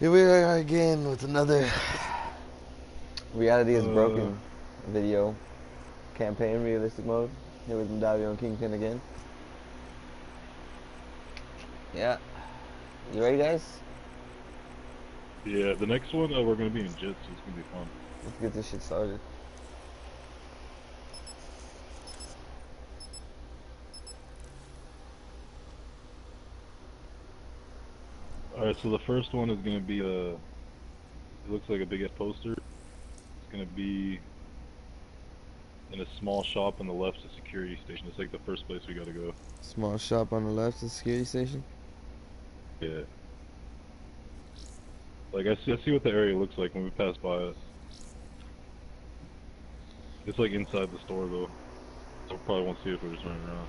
Here we are again with another reality is Uh. broken video campaign realistic mode. Here with Medallion and Kingpin again. Yeah. You ready guys? Yeah, the next one, uh, we're gonna be in Jets, so it's gonna be fun. Let's get this shit started. Alright, so the first one is gonna be a. It looks like a big ass poster. It's gonna be in a small shop on the left, a security station. It's like the first place we gotta go. Small shop on the left, of security station. Yeah. Like I see, I see what the area looks like when we pass by it. It's like inside the store though, so we probably won't see it if we're just running around.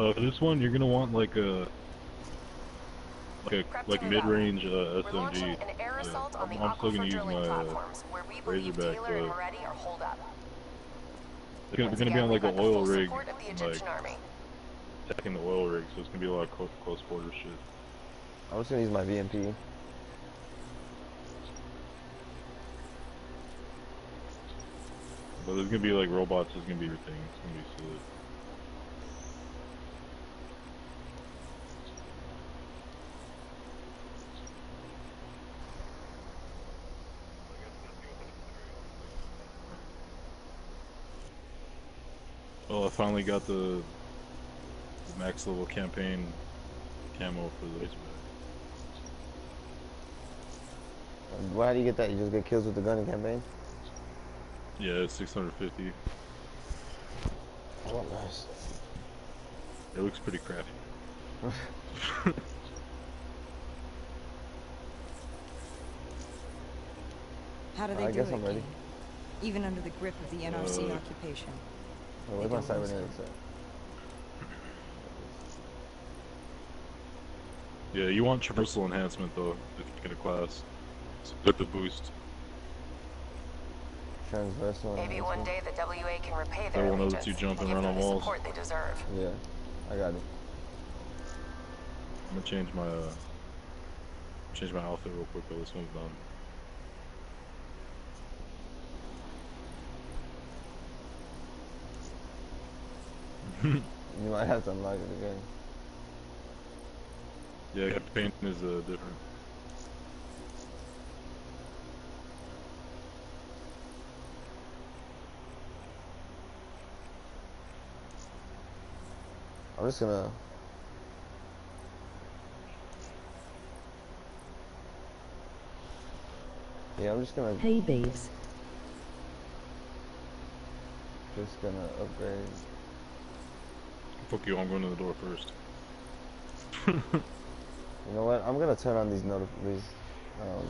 Uh, for this one, you're gonna want like a like a like to move out. mid-range uh, SMG. an air Yeah, assault on I'm still gonna use my, uh, platforms, where we believe Razorback, but- Maretti are. It's gonna, we're gonna be on like an oil rig, support of the like Egyptian attacking the oil rig, so it's gonna be a lot of close, close quarter shit. I'm just gonna use my VMP. But there's gonna be like robots. There's gonna be everything. It's gonna be silly. Finally got the, the max level campaign camo for the Razorback. Why how do you get that? You just get kills with the gun in campaign? Yeah, it's 650. Oh nice. It looks pretty crappy. How do they I do guess it, I'm ready. Even under the grip of the NRC Uh, occupation. Oh, where's my They don't cybernetics at? Yeah, you want traversal enhancement though, if you get a class. So with the boost. Transversal. Maybe one day the WA can repay They their won't let allegiance you jump and and run them on the walls. support they deserve. Yeah, I got it. I'm gonna change my uh change my outfit real quick while this one's done. You might have to unlock it again. Yeah, campaign is uh, different. I'm just gonna. Yeah, I'm just gonna Hey babes, just gonna upgrade. Fuck you, I'm going to the door first. You know what? I'm gonna turn on these notif these um,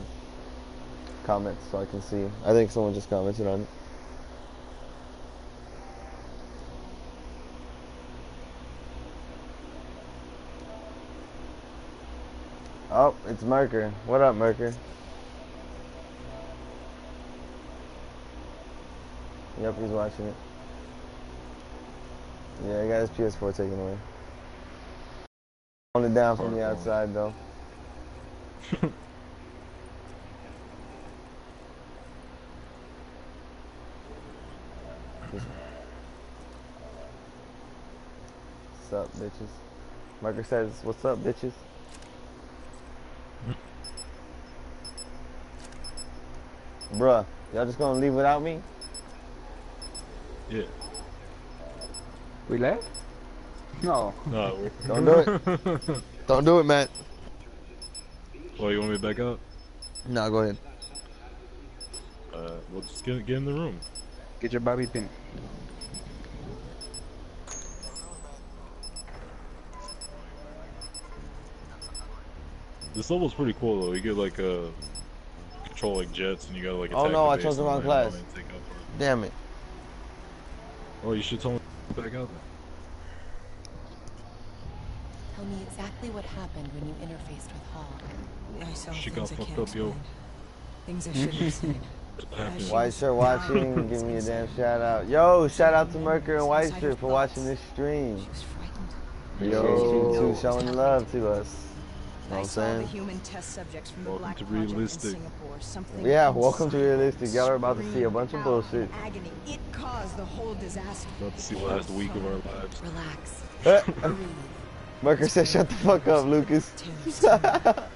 comments so I can see. I think someone just commented on it. Oh, it's Merker. What up, Merker? Yep, he's watching it. Yeah, he got his PS4 taken away. Holding it down from the outside, though. What's up, bitches? Marker says, what's up, bitches? Bruh, y'all just gonna leave without me? Yeah. We left? No. No. Don't do it. Don't do it, Matt. well, you want me to back up? Nah, go ahead. Uh, well, just get, get in the room. Get your bobby pin. This level's pretty cool though. You get like uh, control like jets, and you gotta like. Oh, no, the I chose the wrong class. it and take out the- Damn it. Oh, you should tell me to back out then. tell me exactly what happened when you interfaced with Hall? I saw She things got I fucked up, yo. Things I shouldn't have seen. Happened. White shirt watching, give me a damn shout out. Yo, shout out to Merker and White shirt for watching this stream. She was frightened. Appreciate Yo. you two showing love to us. Know what I I'm saw the saying? human test subjects from the Welcome Black to realistic. in Singapore. Yeah, welcome to inside realistic. Y'all are about to see a bunch of bullshit. Agony. It caused the whole disaster. About to see the last week of our lives. Relax. Merker said, "Shut the fuck up, Lucas." I've,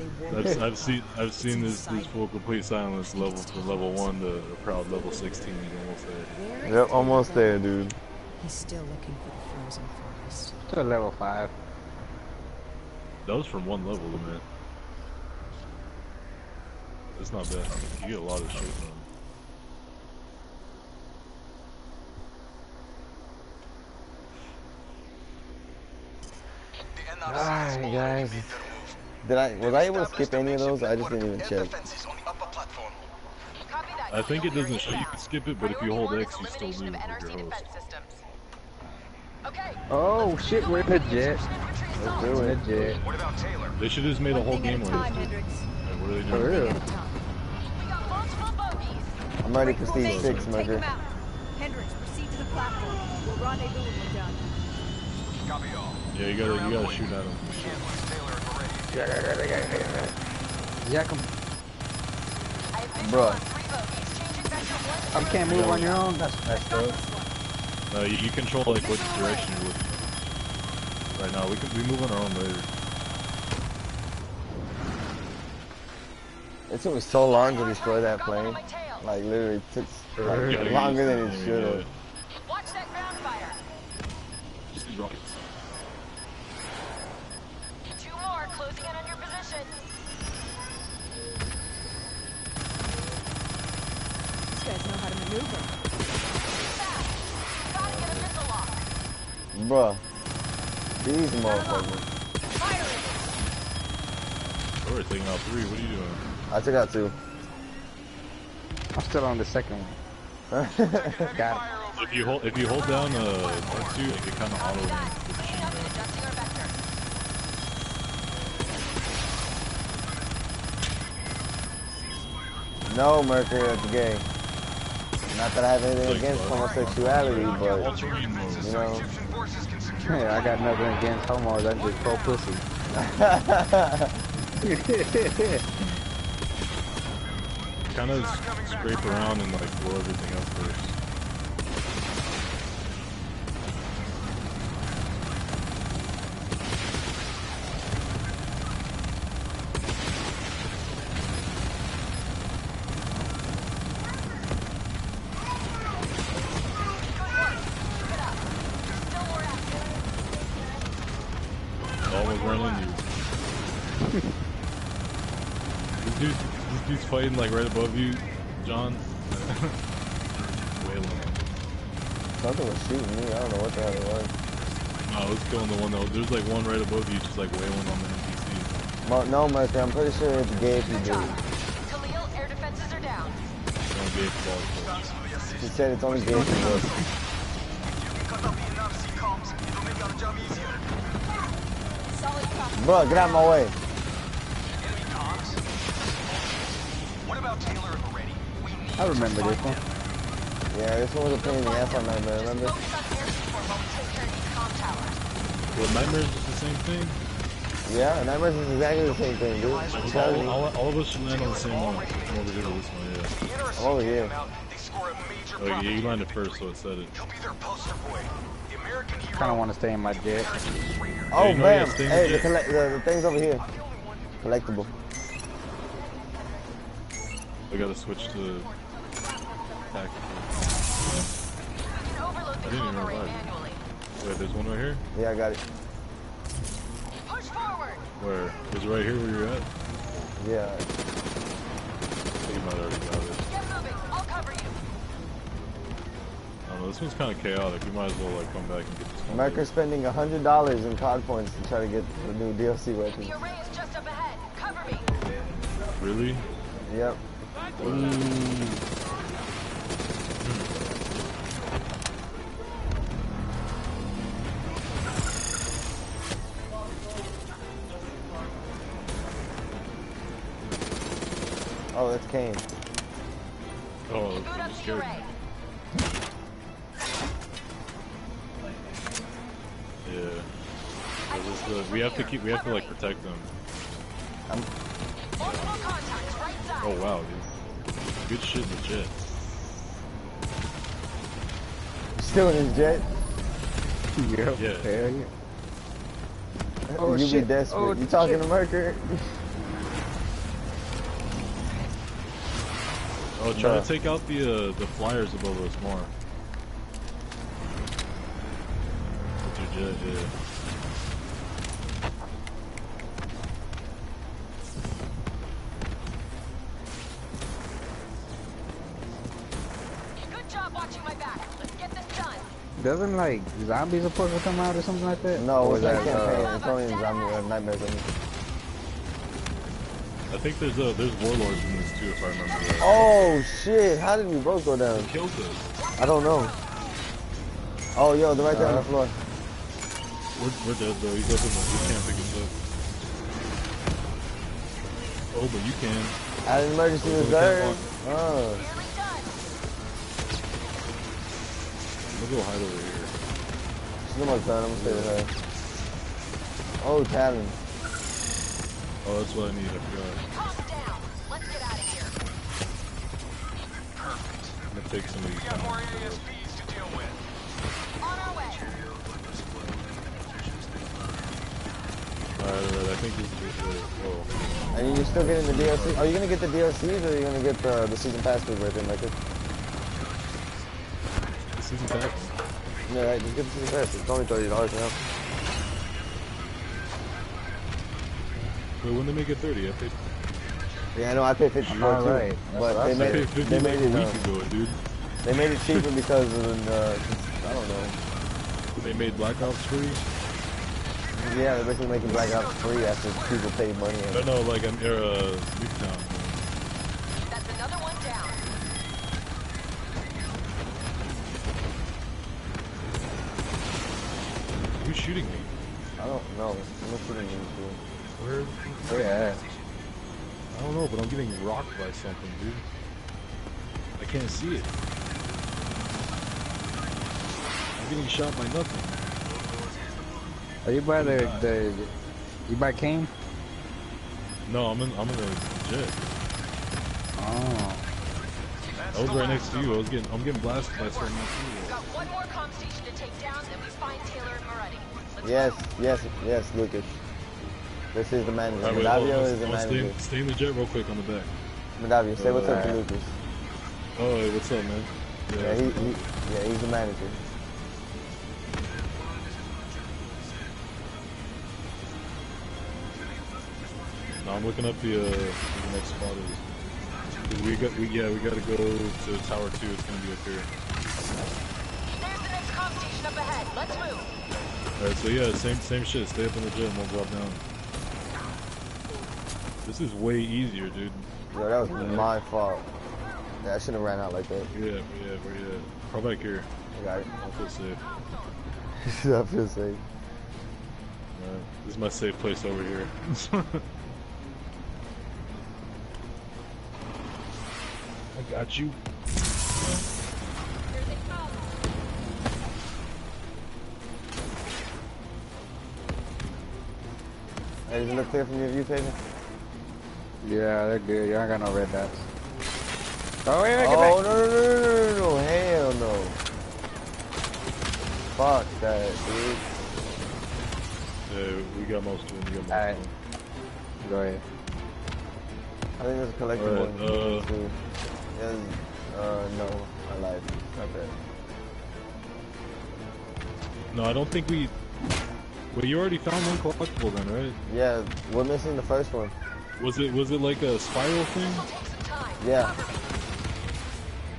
I've seen I've seen this this full complete silence level from level one to a proud level 16 is almost there. Yep, almost there, dude. He's still looking for the frozen forest. To level 5. That was from one level, man. It's not bad. You get a lot of shit from. Alright, guys. Did I was I able to skip any of those? I just didn't even check. I think it doesn't show you can skip it, but if you hold X, you still elimination lose of with NRC your host. defense systems. Okay. Oh shit, we're in the jet. Let's do We're in it. jet. What about Taylor? They should just made a whole game at a like this. What are they For doing? real. One thing at a time. We got multiple bogeys. I'm ready for stage six, Take Merker. him out. Hendricks, proceed to the platform. We'll rendezvous when we're done. Copy all. Yeah, you gotta you gotta shoot at them. Can't lose Taylor already. Jack 'em. I have visual Bruh. on three bogeys. Changing vector one I can't move on your own. That's messed up. No, you, you control like which direction you're looking. Right now, we can we move on our own later. It took me so long to destroy that plane. on my tail. Like literally took like, Yeah, longer than it should have. yeah. Watch that ground fire. Just these rockets. Two more closing in on your position. These guys know how to maneuver. Fast. Gotta get a missile lock. Bruh. These motherfuckers. Firing. We're taking out three. What are you doing? I took out two. I'm still on the second one. Got it. If you hold if you hold down uh R2, it can kind of auto Copy the machine Cleaning up gun. adjusting our vector. no, Merker, that's gay. Not that I have anything against homosexuality, but you know. Egyptian forces can secure Yeah, I got nothing against homos. I'm just pro pussy. Kind of scrape around and like blow everything up first. Still more active. Almost ran into you. this dude, this like right above you, John. Something was shooting me. I don't know what the hell it was. No, I was killing the one though. there's like one right above you, just like wailing on the NPC. Mo- no, Merker, I'm pretty sure it's gay if you Good do. Khalil, air defenses are down. Don't get balls. She said it's only gay if you look. You can cut off the NRC comms. It'll make our job easier. Solid copy. Bruh, get out of my way. I remember this one. Yeah, this one was a pain in the ass on that, man. Remember? Focus on air support while we take care of these comm towers. Well, Nightmare's just the same thing. Yeah, Nightmares is exactly the same thing, dude. I'm telling All, you. all, all of us should land on the same one. I'm over here to this one, yeah. The NRC I'm over here. they score a major Oh, yeah, profit. you landed first, so it said it. He'll be their poster boy. The American. Kind of want to stay in my jet. Oh, you know bam. you have Hey, the, things- collect- the, the thing's over here. I'm the only one who can Collectible. I gotta switch to tactical. We can overload the I didn't even realize. manually. Wait, there's one right here? Yeah, I got it. Push forward. Where? Was it right here where you're at? Yeah. I think you might already got it. Get moving. I'll cover you. I don't know, this one's kind of chaotic. You might as well like come back and get this one. America's spending a hundred dollars in COD points to try to get the new DLC weapons. The array is just up ahead. Cover me. Really? Yep. Oh, that's Kane. Oh, Boot I'm up to scared. your ray. Yeah. Yeah, this, uh, we have to keep. We have to like protect them. Multiple contacts. Oh wow, dude. Good shit in the jet. Still in his jet. Yep. Yeah. Hell yeah. Oh, you be shit. desperate. Oh, you talking shit. to Merker? Oh, try Bruh. to take out the uh, the flyers above us more. With your jet, yeah. Good job watching my back. Let's get this done. Doesn't like zombies supposed to come out or something like that? No, it's is that, uh, it's only in zombie uh, nightmares. I think there's a there's warlords in this too, if I remember right. Oh shit! How did we both go down? Who killed us? I don't know. Oh, yo, they're right there on the Uh, floor. We're, we're dead though. He's up in the. We can't pick us up. Oh, but you can. Out of emergency Oh, reserve. Oh, done. We'll go hide over here. she's almost done. I'm gonna stay with her. Oh, Talon. Oh, that's what I need. I forgot. Calm down. Get out. I'm gonna take some of We these. got more ASPs to deal with. On our way. Alright, alright. I think this is the. Oh. And you're still getting the DLC. Are you gonna get the DLCs or are you gonna get the the season pass through right there, Michael? This isn't that. Yeah, right. Just get the season pass. It's only thirty dollars now. Wait, when they make it 30, I paid. Yeah, I know. I paid fifty four All too, right. but they made paid it. 50 They like made a it. week ago, dude. they made it cheaper because of uh, I don't know. They made Black Ops free. Yeah, they're basically making Black Ops free after people pay money. No, And, no, like I'm uh, Nuketown. That's another one down. Who's shooting me? I don't know. I'm not shooting you. too. Where? Oh, yeah. I don't know, but I'm getting rocked by something, dude. I can't see it. I'm getting shot by nothing. Are you by the, the, you by Kane? No, I'm in. I'm in a jet. Oh. I was right next to you. I was getting. I'm getting blasted by something. We've got one more comm station to take down, then we find Taylor and Maretti. Let's Yes, yes, yes, Lucas. This is the manager. Alright, wait, hold Medavio on. is the I'll stay, manager. stay in the jet real quick on the back. Medavio, say what's up to Lucas. Oh, hey, what's up, man? Yeah, he, he, yeah, he's the manager. No, I'm looking up the, uh, the next spot is. 'cause we got, we yeah, we gotta go to Tower Two. It's gonna be up here. There's the next comm station up ahead. Let's move. All right, so yeah, same same shit. Stay up in the jet and we'll drop down. This is way easier, dude. Yo, that was my fault. Yeah, I shouldn't have ran out like that. Yeah, yeah, where you at? Crawl back here. I got it. I feel safe. I feel safe. Alright, this is my safe place over here. I got you. Hey, does it look clear from your view, Taven? Yeah, they're good. Y'all ain't got no red dots. Oh, wait, wait, get Oh, back. no, no, no, no, no, no, hell no. Fuck that, dude. Yeah, we got most of them. We got most Alright. of them. Go ahead. I think there's a collectible. Alright, uh, too. There's, uh, no, I lied. Not that. No, I don't think we. Well, you already found one collectible then, right? Yeah, we're missing the first one. Was it was it like a spiral thing? This'll take some time. Yeah.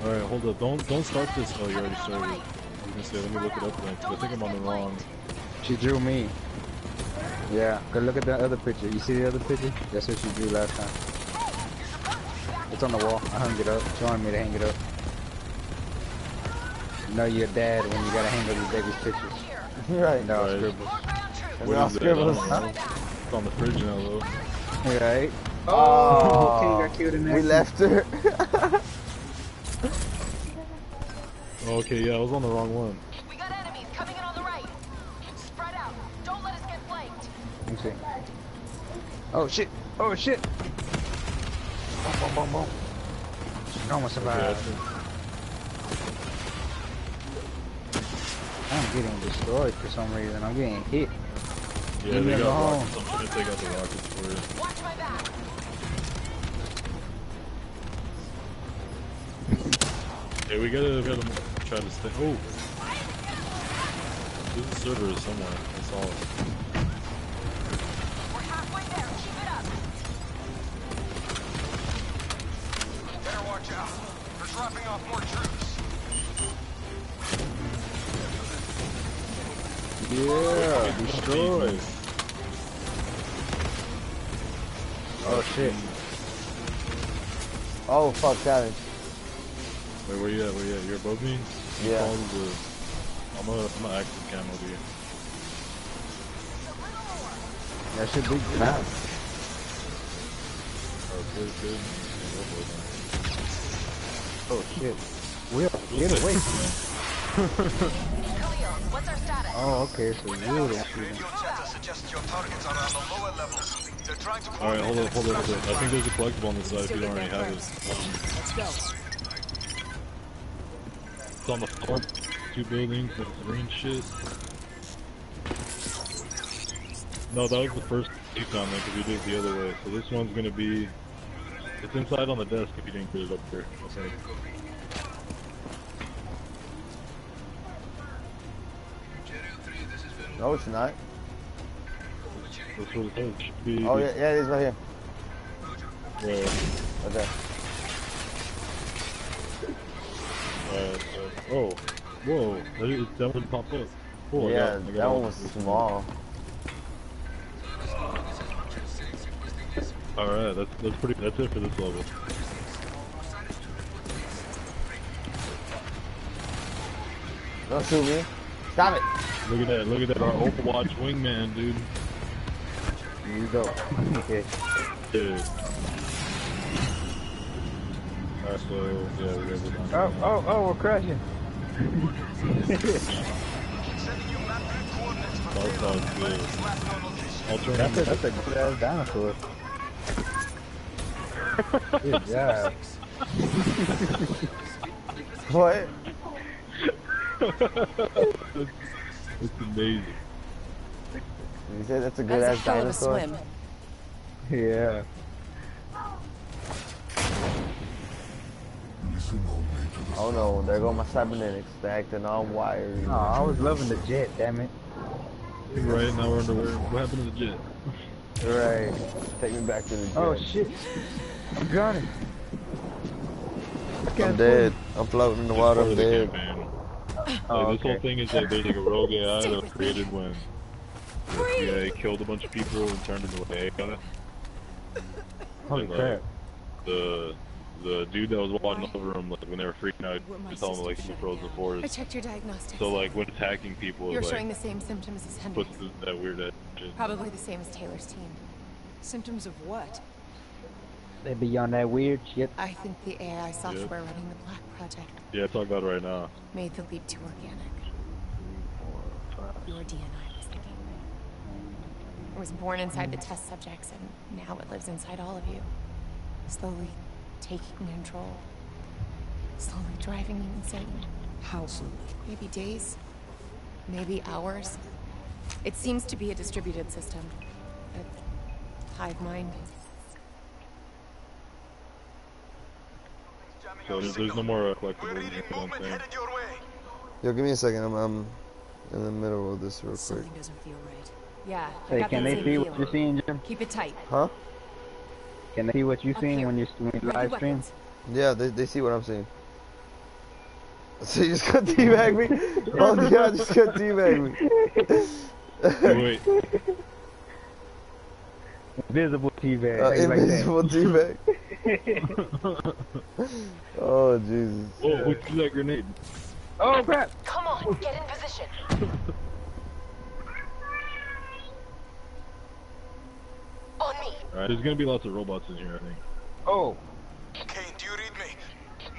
All right, hold up. Don't don't start this. Oh, you already started. I was gonna say, let me look it up then. 'cause I think I'm on the wrong. She drew me. Yeah, go look at that other picture. You see the other picture? That's what she drew last time. It's on the wall. I hung it up. She wanted me to hang it up. You know you're dad when you gotta hang up your baby's pictures. right. No, Right. scribbles. More ground troops. And What now is that? I don't scribbles. know. It's on the fridge now, though. Right? Oh. King got killed in that. We left her. Okay, yeah, I was on the wrong one. We got enemies coming in on the right. Spread out. Don't let us get flanked. Let me see. Oh shit! Oh shit! Boom, boom, boom, boom. No one Okay, I survived. think- I'm getting destroyed for some reason. I'm getting hit. Yeah, they got rockets. I'm gonna take out the rockets for you. Watch my back. Yeah, we gotta, we gotta try to stay. Oh! There's a server somewhere. I saw it. Yeah, destroyed. Oh shit! oh fuck, challenge. Wait, where you at? Where you at? You're above me? You Yeah. the... I'm a, I'm a active cam over here. That should be good. Oh, good, good. Yeah, go for it, man. Oh shit! Will, get away! What's our status? Oh, okay, so the levels. They're trying to Alright, hold up, hold up, hold up. I think there's a collectible on the side if you don't already have it. Let's go. It's on the front. Two buildings with green shit. No, that was the first you found there because we did it the other way. So this one's gonna be. It's inside on the desk if you didn't put it up there. No, it's not. That's what it says. It should be. Oh yeah, yeah, it is right here. Yeah. Okay. Uh, uh, oh, whoa! That, is, that one popped up. Oh, yeah, got- I that one was small. All right, that's that's pretty. That's it for this level. Don't shoot me. Stop it. Look at that! Look at that! Our Overwatch wingman, dude. You go. Okay. Dude. Alright, so yeah, we gotta go down. Oh, oh, oh, we're crashing. Sending you map grid coordinates for That sounds good. last known location. I'll turn That's a, on that's a good ass dinosaur. Good job. What? It's amazing. You said that's a That good was a ass hell of a dinosaur. swim. Yeah. Oh no, there go my cybernetics. They're acting all wired. Oh, I was loving the jet, damn it. Right now we're underwear. What happened to the jet? Right. Take me back to the oh, jet. Oh shit. I'm drowning. I I'm dead. I'm floating in the water. part I'm of the dead. Campaign. Like, Oh, This whole thing is like there's like a rogue AI that was created when the FBI killed a bunch of people and turned into an AI. Holy And, crap. The the dude that was watching over him, like when they were freaking out, What my just telling them like sister he froze the I checked your diagnostics. So like when attacking people, You're it, showing the same symptoms as Henry. puts that weird ass shit. Probably the same as Taylor's team. Symptoms of what? They be on that weird shit. I think the AI software running the Black Project Yeah, talk about it right now. made the leap too organic. Your DNA was the gateway. It was born inside the test subjects, and now it lives inside all of you. Slowly taking control. Slowly driving you insane. How slowly? Maybe days. Maybe hours. It seems to be a distributed system. A hive mind. So there's, there's no more uh, collectibles. in reading here, you know what movement I'm saying? headed your way. Yo, give me a second. I'm, I'm in the middle of this real quick. Doesn't feel right. Yeah. Hey, can they same see what you're seeing, Jim? Keep it tight. Huh? Can they see what you're Up seeing here. when you when you Ready live stream? Yeah, they, they see what I'm seeing. So you just got teabag me? Oh yeah, I just got teabag me. Wait, Invisible TV. Uh, things like that. invisible teabag. oh Jesus. oh, who threw that grenade? Oh crap! Come on, get in position. On me. there's gonna be lots of robots in here, I think. Oh,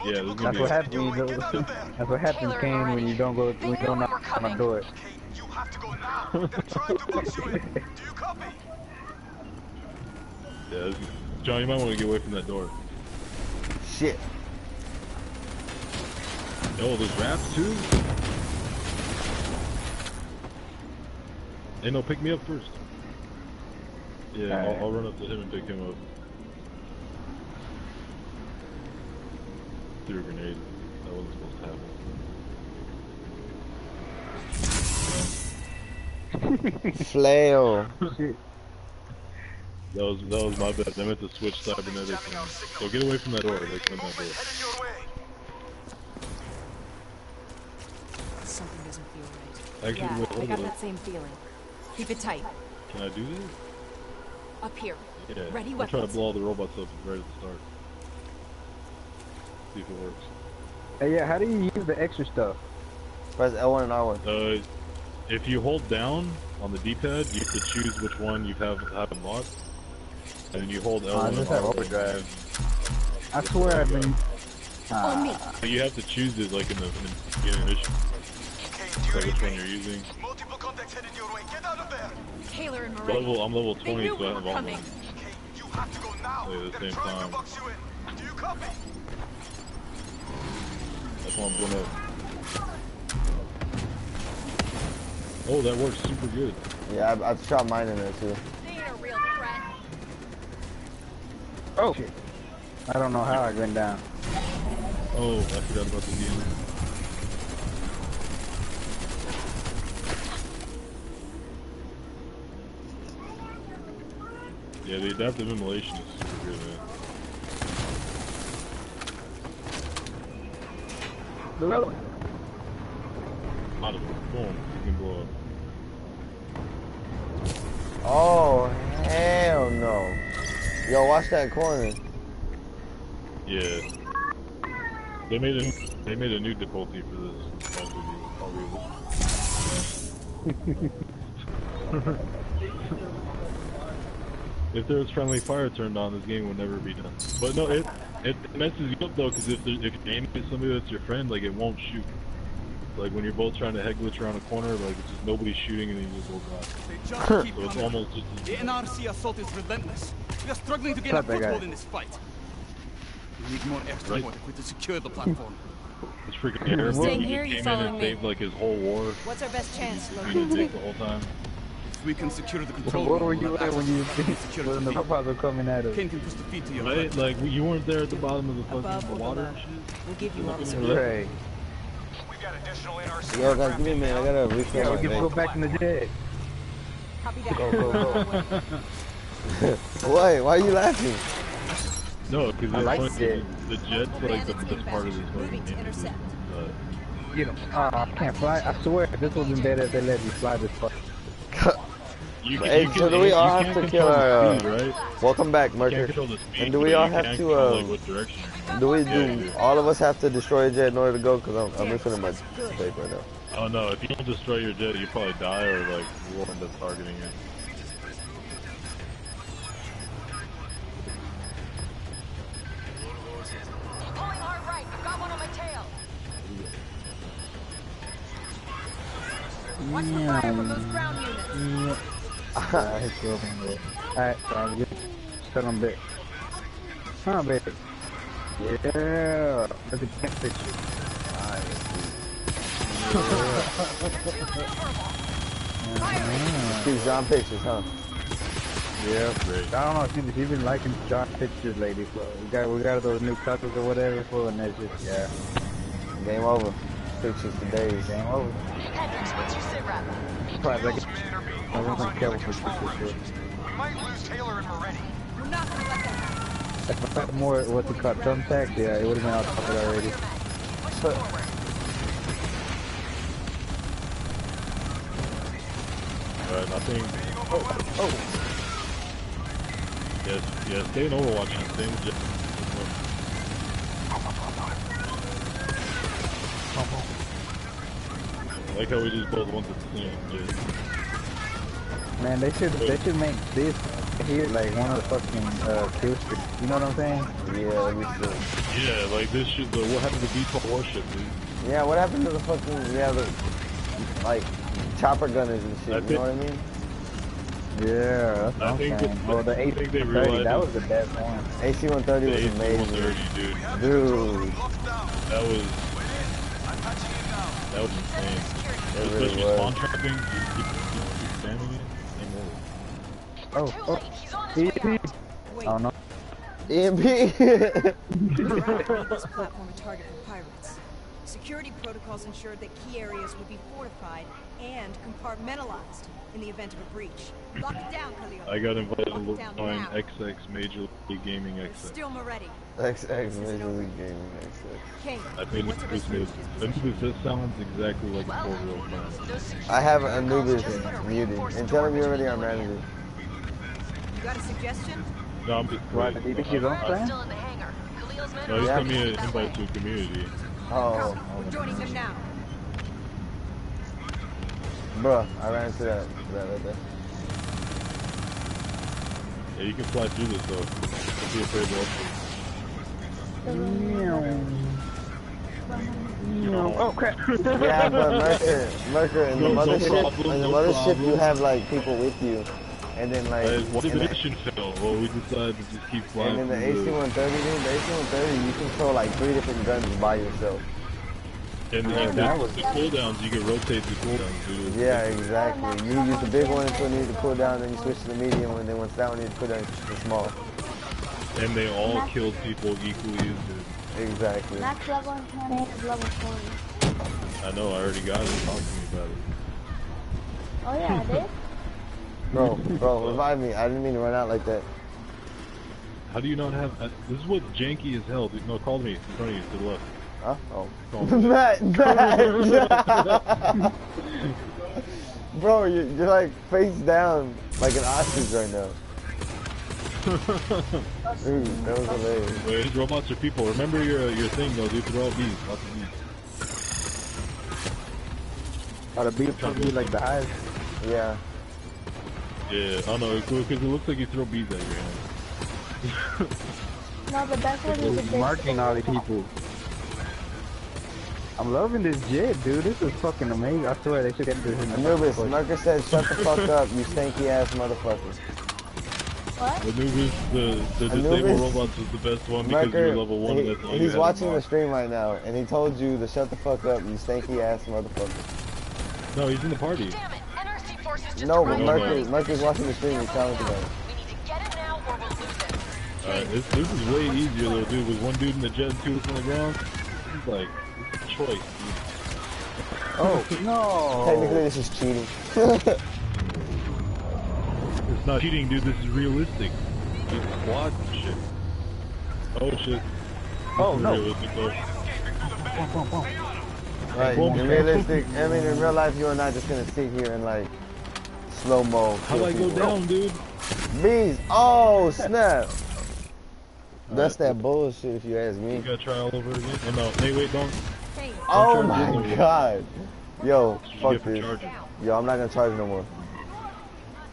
Yeah, there's gonna That's be what a, happens. When you don't, that's what happens, Taylor and Kane, when you don't go, they when you don't knock on the door. Okay, you have to go now. They're trying to box you in. Do you copy? yeah, there's- John, you might want to get away from that door. Shit. Oh, there's rats too? Hey, no, pick me up first. Yeah, Alright. I'll, I'll run up to him and pick him up. Threw a grenade. That wasn't supposed to happen. Flail. Shit. That was that was my bad. I meant to switch cybernetics. And, so get away from that door. Like from that door. Headed your way. Something doesn't feel right. Actually, yeah, wait, I got that same feeling. Keep it tight. Can I do this? Up here. Yeah. Ready I'll try to blow all the robots up right at the start. See if it works. Hey, yeah, how do you use the extra stuff? Press L1 and R1. Uh, if you hold down on the D-pad, you have to choose which one you have have unlocked, and then you hold L1 Uh, and just have overdrive. I swear I've been. On me. You have to choose it like in the, in the beginning mission, Okay, like do which you one you're using. Multiple contacts headed your way. Get out of there. Taylor and Maretti. Level, I'm level 20, knew so I have all coming. of them. Okay, you have to go now. Yeah, at the same time. you. Do you copy? That's why I'm going up. Oh, that works super good. Yeah, I, I shot mine in there too. They ain't a real threat. Oh shit. I don't know how I went down. Oh, I forgot about the game. Yeah, the adaptive immolation is super good, man. The other one. Out of it. Boom. You can blow up. Oh, hell no. Yo, watch that corner. Yeah. They made a they made a new difficulty for this. I'll give you- I'll read it. if there was friendly fire turned on, this game would never be done. But no, it it messes you up though, because if there, if you're aiming at somebody that's your friend, like it won't shoot. Like when you're both trying to head glitch around a corner, like it's just nobody's shooting and then you just go by. They just keep So it's coming. almost just. The NRC assault is relentless. We are struggling to gain a foothold in this fight. We need more extra Right. right. to secure the platform. It's freaking terrible. Staying He here, just you came in following and me? saved like his whole war. What's our best chance, Being a Logan? dick the whole time. If we can secure the control Where room, were we'll you have at when you access to when the security. robots were coming at us? Kane can push the feet to your Right? right. Like you weren't there at the bottom of the fucking Above the water below? We'll give you all the Looking support. for Right. We've got additional NRC. Yo, guys, give me a minute. I gotta refill Yeah, refill we my can go back in the jet. Copy that. Go, go, go. Why? Why are you laughing? No, because I like the, the jet's like the Bandits best part of this inbound. Moving to fucking game. intercept. Uh, You know, uh, I can't fly. I swear, this would have been better if they let me fly this far. you Hey, so do we all can't have to control kill our, the uh, speed, right? Welcome back, You Merker. speed, And do we all have to, uh, like, what direction Do we Yeah, do yeah. all of us have to destroy a jet in order to go? Cause I'm, I'm refilling my vape right now. Oh no, if you don't destroy your jet, you probably die or like we'll end up targeting you. Watch the fire from those ground units. I hit you. Alright, so I'm good. Set on back. Huh, baby. Yeah. Look at that picture. These John pictures, huh? Yeah. Great. I don't know. She's she been liking John pictures lately. So we got we got those new colors or whatever for, and that's just yeah. Game over. Pictures for days. Game over. Hendricks, what's your sit rep? Surprised I get. Men are being I wasn't overrun careful by this shit. We might lose Taylor and Maretti. We're not gonna let that happen. If I had more what's it called thumbtacks, yeah, it would have been out of it already. Push forward. Alright, I think. Oh, oh. Yes, yes. Stay in Overwatch and stay in the jet. I like how we just both went to the same jet. Man, they should they should make this here like one of the fucking uh, kill streaks. You know what I'm saying? Yeah, we still. Yeah, like this shit. The, what happened to B-12 warship, dude? Yeah, what happened to the fucking yeah the like chopper gunners and shit? I You think- know what I mean? Yeah, that's what I I'm think saying. that- Well, the I think they 830, that was the best one. AC-130 The was AC-130, amazing, dude. dude. That was that was insane. It really Especially was. spawn trapping. You keep, keep, keep spamming it. Game over. Oh, oh, late. He's on his way EMP. out. Wait, Oh no. EMP. we're out of this platform a target for pirates. Security protocols ensured that key areas would be fortified and compartmentalized in the event of a breach. Lock it down, Khalil. I got invited Lock to it down join. XX Major League Gaming There's XX. still Maretti. XX Major League Gaming XX. Kane, I think what's the this rest of is Anubis. This sounds exactly like a four-year-old man. I have protocols Anubis just a muted. reinforced And tell him door you're already between our you manager. You got a suggestion? No, I'm just Why, wait, do you think I- he's on I- plan? Still in the hangar. Khalil's men No, are he Yeah. sent me an invite to a community. Oh, We're joining them now. bruh, I ran into that, to that right there. Yeah, you can fly through this though. Don't be afraid to Oh crap. Yeah, but Mercer, Mercer, in the No- no mothership, problem, in the no mothership, you have like people with you, and then like, Uh, what if in the the, mission failed? Well, we decided to just keep flying. and in the AC-130, dude, the AC-130, you control like three different guns by yourself. And, and that the, was- the cooldowns, you can rotate the cooldowns, dude. Yeah, exactly. You use the big one until you need to pull down, then you switch to the medium one, then once that one needs to pull down, you switch to the small. And they all killed people equally as good. Exactly. Max level in Canada is level 20. I know, I already got it. Talk to me about it. Oh yeah, I did? Bro, bro, revive me. I didn't mean to run out like that. How do you not have... Uh, this is what janky as hell, dude. No, call me. In front of you, to the left. Huh? Oh. Call me. Matt, Matt. Bro, you're, you're like face down like an ostrich right now. Dude, that was. Wait, these robots are people. Remember your your thing, though, dude. All bees. Lots of bees. Oh, the would be like the highest. Yeah. Yeah, I don't know. Because it looks like you throw bees at your hand. No, but that's what a Marking all the people. I'm loving this jet, dude. This is fucking amazing. I swear they should get this in Anubis, said, shut the fuck up, you stanky ass motherfucker. What? Anubis, the, the Anubis? disabled robots is the best one because Merker, you're level 1 he- that's he's watching the stream right now, and he told you to shut the fuck up, you stanky ass motherfucker. No, he's in the party. Damn it! NRC forces just No, but arrived. Merker, Merker's watching the stream, he's telling you about it. We need to get it now or we'll lose it. Alright, this, this is way easier though, dude. With one dude in the jet and two on the ground, he's like, it's a choice, dude. Oh, no. Technically, this is cheating. It's not cheating, dude. This is realistic. It's squad shit. Oh shit. Oh, This no. Realistic, though. Right, realistic, I mean, in real life, you are not just gonna sit here and like, slow mo. How do I go down, dude? Bees! Oh, snap! That's that bullshit if you ask me. You gotta try all over again. Oh no, hey, wait, don't. Kane, Oh my god! Yo, fuck this. Yo, I'm not gonna charge no more.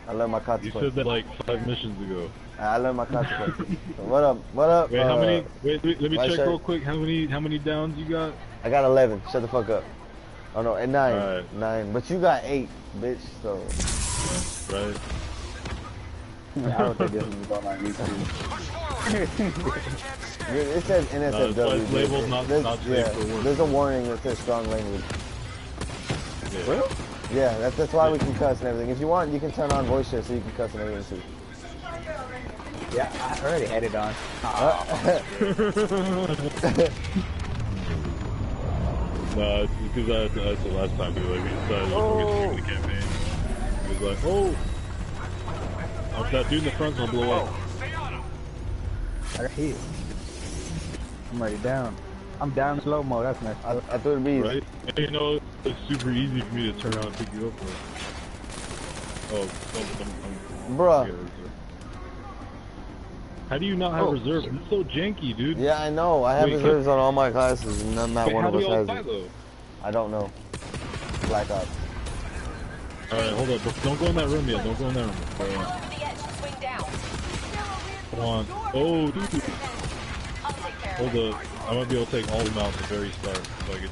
I learned my You said that like five missions ago. I learned my consequences. what up? What up? Wait, how uh, many? Wait, wait let me check shirt? real quick. How many? How many downs you got? I got 11. Shut the fuck up. Oh no, and nine. Alright. Nine. But you got eight, bitch. So Right. I don't think this is on my YouTube. it says NSFW. No, it's- it's labeled not- There's- not safe yeah, for work. There's a warning that says strong language. Yeah. Yeah, that's that's why we can cuss and everything. If you want, you can turn on voice chat so you can cuss and everything too. Yeah, I already had it on. No, it's because that, that's the last time we like we decided Oh. we were the campaign. It was like, oh, oh that dude in the front's gonna blow up. I got hit. I'm already down. I'm down slow mo. That's nice. I, up. I threw the bees. Right? And you know, it's super easy for me to turn around and pick you up. Though. Oh, oh I'm, I'm, I'm, Bruh. How do you not have Oh. reserves? It's so janky, dude. Yeah, I know. I have Wait, reserves on all my classes, and none, not Wait, one how of us has it. though? I don't know. Black Ops. Alright, hold up. Don't go in that room yet. Don't go in that room. Hold on. over the edge and swing down. Come on. Oh, dude. I'll take care Hold up. I might be able to take all of them out at the very start. So I could,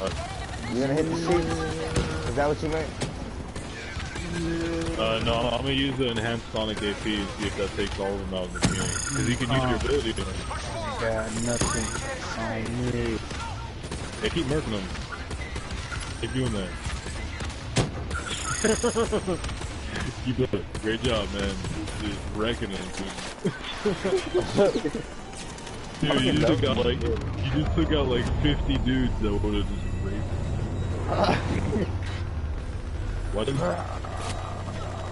Alright. You gonna hit the sheet? Is that what you meant? Uh, no, I'm gonna use the enhanced Sonic AP and see if that takes all of them out in the beginning. Because you can use your ability to Got nothing on me. Hey, keep murking them. Keep doing that. Keep doing it. Great job, man. Just wrecking them, dude. dude, you just took out like you just took out like 50 dudes that would have just raped. what?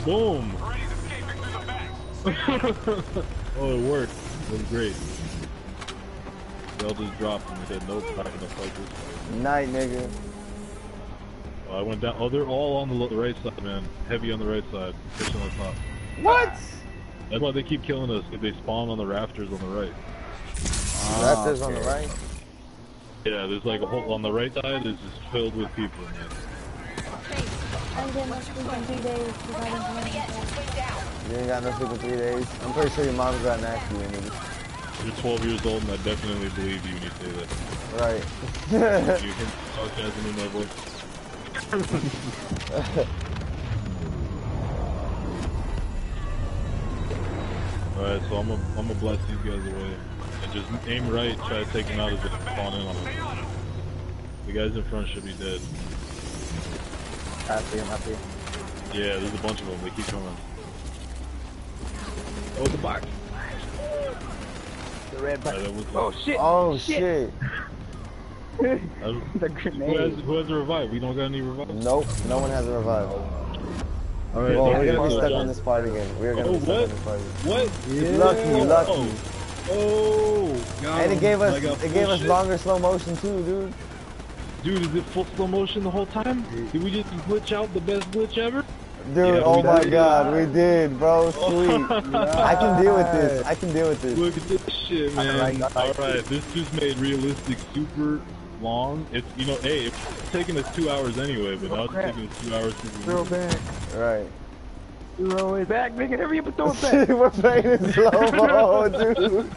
Boom! Ready's escaping through the back. oh, it worked. It was great. They all just dropped and they said, nope, not gonna fight this fight. Night, nigga. I went down. Oh, they're all on the, the right side, man. Heavy on the right side. Fish on the top. What? That's why they keep killing us. If they spawn on the rafters on the right. Raptors ah, on the right. Yeah, there's like a whole on the right side is just filled with people. Man. I'm getting my sleep in three days because I didn't Over the edge and swing down. You ain't got no sleep in three days. I'm pretty sure your mom's got nasty in nigga. You're 12 years old, and I definitely believe you when you say that. Right. You can sarcasm in my voice. Alright, so I'm gonna I'm gonna blast these guys away. And just aim right, try to take them out as they spawn in on them. The guys in front should be dead. I see him, I see him. Yeah, there's a bunch of them. They keep coming. Oh, the box. The red Alright, that was Oh shit! oh shit. Uh, The who, has, who has a revive? We don't got any revives. Nope. No one has a revive. Alright, Well, we're gonna be stuck go on this part again. We're gonna Oh, be stuck what? on this part again. What? Lucky, lucky. Oh! Oh, got And it gave us got it gave us shit. longer slow motion too, dude. Dude, is it full slow motion the whole time? Did we just glitch out the best glitch ever? Dude, Yeah, oh my did. god, we did, bro. Oh. Sweet. I can deal with this. I can deal with this. Look at this shit, man. like- like Alright, this just made realistic super long. It's, you know, hey, it's taking us two hours anyway, but now it's taking us two hours to it back. Right. Throw it back, nigga. Hurry up and throw it back. We're playing in slow mo, dude.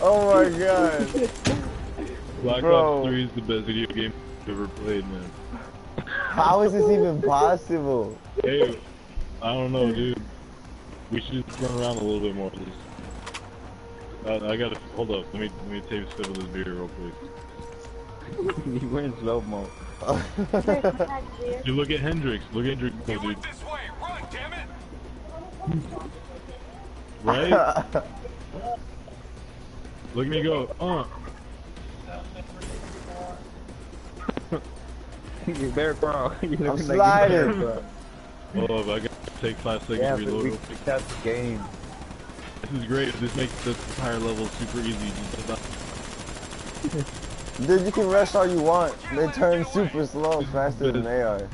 Oh my god. Black Bro. Ops 3 is the best video game I've ever played, man. How is this even possible? Hey, I don't know, dude. We should just run around a little bit more. Just, uh, I gotta hold up. Let me let me take a sip of this beer real quick. he went in slow mo. You look at Hendricks. Look at Hendricks, go, He dude. Right? Look at me go. Uh. you better crawl. you I'm looking like you sliding. better crawl. Oh, I gotta take five seconds Yeah, to but reload. we real quick. the game. This is great. This makes the entire level super easy. Just Dude, you can rush all you want. They turn super slow faster than they are.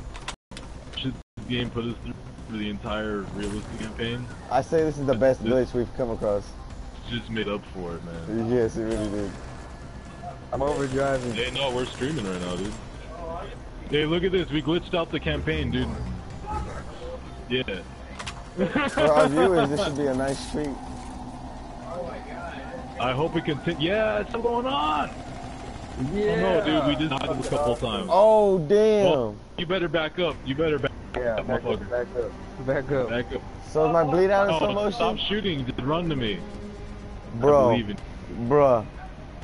Should this game put us through for the entire realistic campaign? I say this is the best glitch we've come across. Just made up for it, man. Yes, it really did. I'm overdriving. Hey, no, we're streaming right now, dude. Hey, look at this. We glitched out the campaign, dude. Yeah. For our viewers, this should be a nice treat. Oh my god. I hope it continues. Yeah, it's still going on. Yeah. Oh, no, dude, we just died a couple times. Oh, damn. Well, you better back up. You better back, Yeah, up, back up, back up. Back up. Back up. So is my bleed out in oh, slow motion? stop motion? shooting. Just run to me. I Bro, bruh.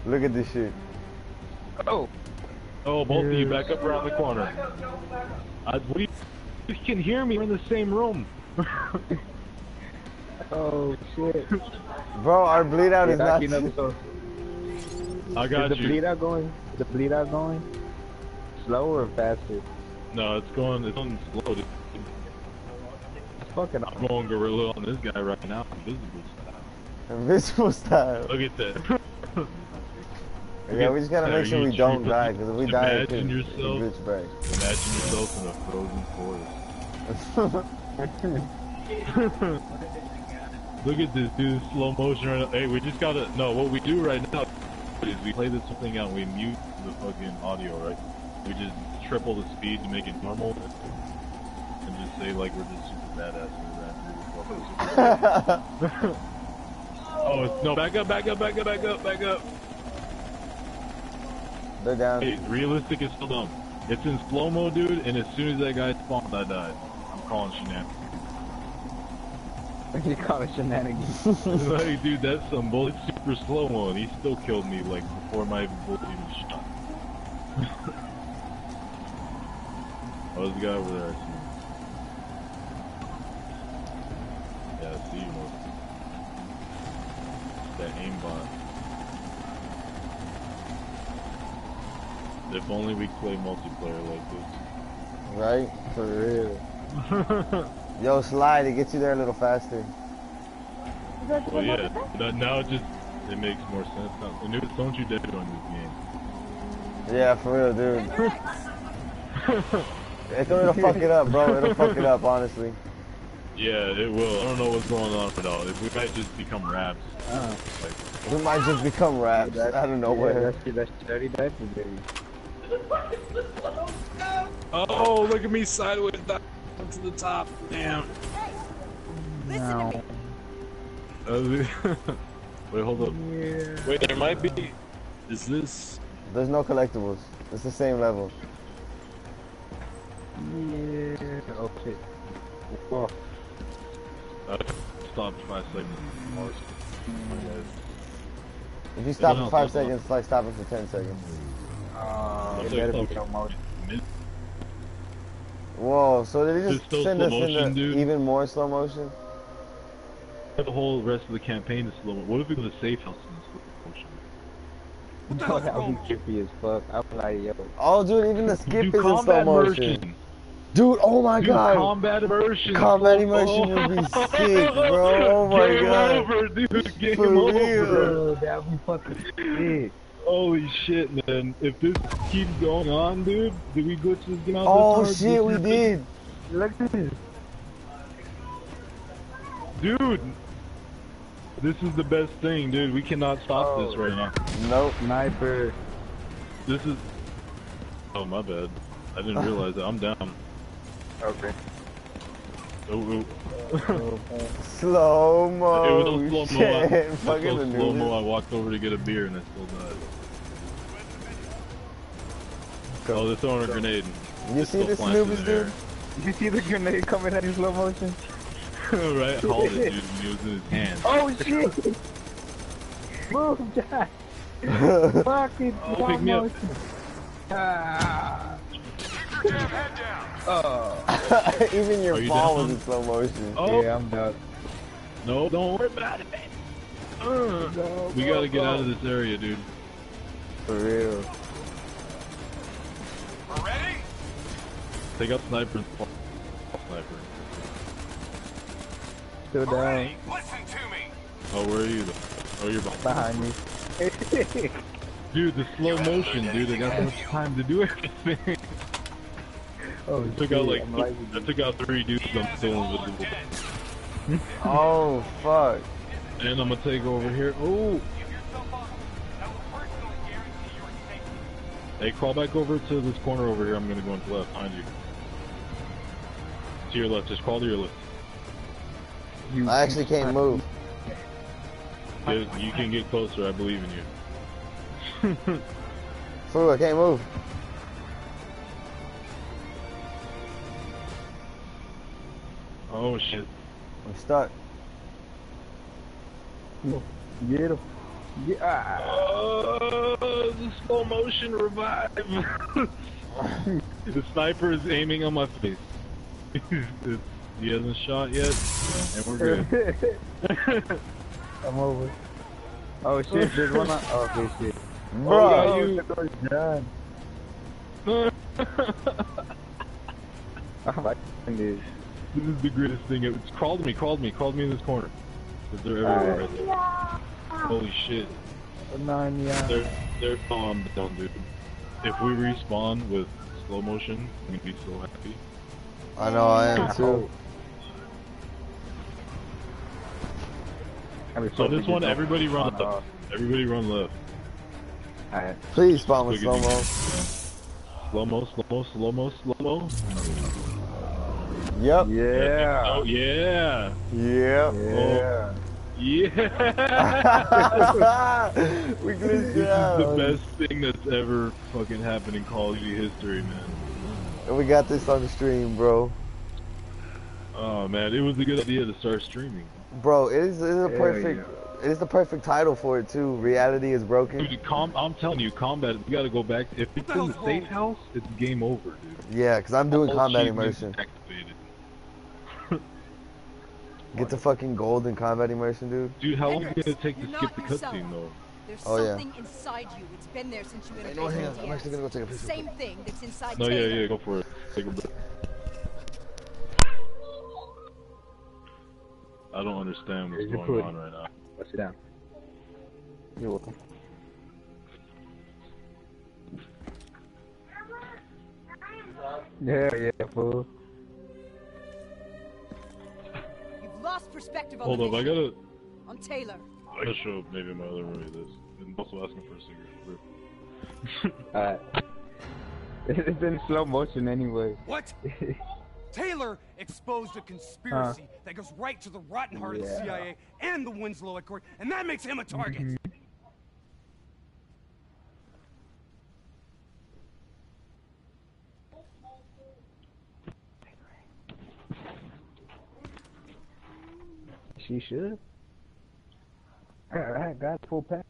Look at this shit. Oh. Oh, both of you back up around the corner. I, what do you, you can hear me. We're in the same room. Oh shit. Bro, our bleed out is not. Backing so- I got Is the you. bleed out going? Is the bleed out going? Slower or faster? No, it's going. It's going slow. Dude. It's fucking I'm going gorilla on this guy right now. Invisible style. Invisible style. Look at that. Yeah, we just gotta make sure you we don't die, because if we die, it could Imagine yourself. glitch back. Imagine yourself in a frozen forest. Look at this dude, slow motion right now. Hey, we just gotta, no, what we do right now is we play this thing out we mute the fucking audio, right? we just triple the speed to make it normal, and just say like we're just super badass. and we're rad, dude. oh it's, no! Back up! Back up! Back up! Back up! Back up! They're down. Hey, realistic is still dumb. It's in slow mo, dude, and as soon as that guy spawned, I died. I'm calling shenanigans. You call it shenanigans. like, dude, that's some bullet super slow mo, and he still killed me like before my bullet even shot. oh, there's a guy over there. I see. Yeah, I see you. Moses. That aimbot. If only we play multiplayer like this. Right? For real. Yo, slide, it gets you there a little faster. Is Well, yeah. That, now it just it makes more sense. Now, and it- don't you dare join this game. Yeah, for real, dude. It's it'll fuck it up, bro. It'll fuck it up, honestly. Yeah, it will. I don't know what's going on at all. We might just become raps. Uh, Like, We might just become raps out of yeah, nowhere. that's, that's dirty diaper, baby. Oh, look at me sideways down to the top. Damn. Listen to me. uh, wait, hold up. Wait, there might be. Is this? There's no collectibles. It's the same level. Yeah. Oh shit. Whoa. Uh, stop five seconds. Mars. If you stop no, for five stop, stop. seconds, it's like stopping for ten seconds. Uh, it better be stop. slow motion. Whoa, so did he just still send us motion, into dude. even more slow motion? The whole rest of the campaign is slow. What if we go to safe house in slow motion? What the Oh, that would be trippy as fuck. I was like, yo. Oh, dude, even the skip Do is in slow motion. immersion. Dude, oh my Dude, god. combat immersion. Combat immersion would oh. be sick, bro. Oh my Game god. over, dude. Game For over. real. Bro, that would be fucking sick. Holy shit, man. If this keeps going on, dude, oh, did we glitch this game out Oh this shit, we did. Look at this. Dude, this is the best thing, dude. We cannot stop Oh. this right now. Nope. Sniper. This is. Oh, my bad. I didn't realize that. I'm down. Okay. Oh, oh. Slow mo. it was so slow mo. I, Shit, it was fucking so slow mo. I walked over to get a beer and I still died. Oh, they're throwing a grenade. You It's see this in dude? You see the grenade coming at in slow motion? right? I hauled it, dude, when he was in his hand. Oh shit! Move, Josh! Fucking Oh, slow pick me up. motion. Ah. Oh. Even your Are you fall down? was in slow motion. Oh, Yeah, I'm done. no, don't worry about it. Uh, No, we go, gotta get out of this area, dude. For real. We're ready? Take out sniper. Sniper. Still down. Ready. Listen to me. Oh, where are you? Oh, you're behind. Behind me. Dude, the slow motion, dude. I got so much time to do everything. Oh, I took shit, out like I'm th- I took out three dudes. I'm still invisible. Hmm? Oh fuck. And I'm gonna take over here. Oh, Give yourself up. That will personally guarantee your safety. hey, crawl back over to this corner over here. I'm gonna go into left behind you. To your left. Just crawl to your left. You- I actually can't move. Dude, you can get closer. I believe in you. Fool, I can't move. Oh shit. I'm stuck. Get him. Yeah. Oh, the slow motion revive. the sniper is aiming on my face. He hasn't shot yet, and we're good. I'm over. Oh shit, there's one on. Oh, okay, shit. Oh, Bro, Oh, the door's done. I'm like, this. This is the greatest thing. ever. It's crawled me, crawled me, crawled me in this corner. 'Cause they're everywhere. right there. Holy shit. Narnia. They're, they're, oh, I'm dude. If we respawn with slow motion, I'm gonna be so happy. I know I am too. So so this one, can- everybody run Uh, left. Everybody run left. Alright. Please spawn with Look slow at mo. Slow mo, slow mo, slow mo, slow mo. Yep. Yeah. Oh yeah. Yep. Yeah. Yeah. we this glitched is the best thing that's ever fucking happened in Call of Duty history, man. And we got this on the stream, bro. Oh man, it was a good idea to start streaming. Bro, it is, it is a Hell perfect. It is the perfect title for it too. Reality is broken. Dude, com- I'm telling you, combat. You gotta go back. If it's in the safe house, it's game over, dude. Yeah, cause I'm doing All combat achievements immersion. Activated. Get the fucking gold in combat immersion, dude. Dude, how long is it Hendricks, gonna take to you're skip the yourself. cutscene though? There's Oh, yeah. something inside you. It's been there since you Hey, interfaced no, hang on. I'm actually gonna go take a picture. Same thing that's inside No, yeah, Taylor. yeah, go for it. Take a break. I don't understand what's going food. on right now. Let's sit down. You're welcome. Yeah, yeah, fool. Lost perspective on Hold up, I mission. gotta, On Taylor. I gotta show maybe my other roomie this. And also asking for a cigarette. Alright. It's in slow motion anyway. What? Taylor exposed a conspiracy that goes right to the rotten heart of the CIA and the Winslow Accord, and that makes him a target. Mm-hmm. She should. Alright, got full pack.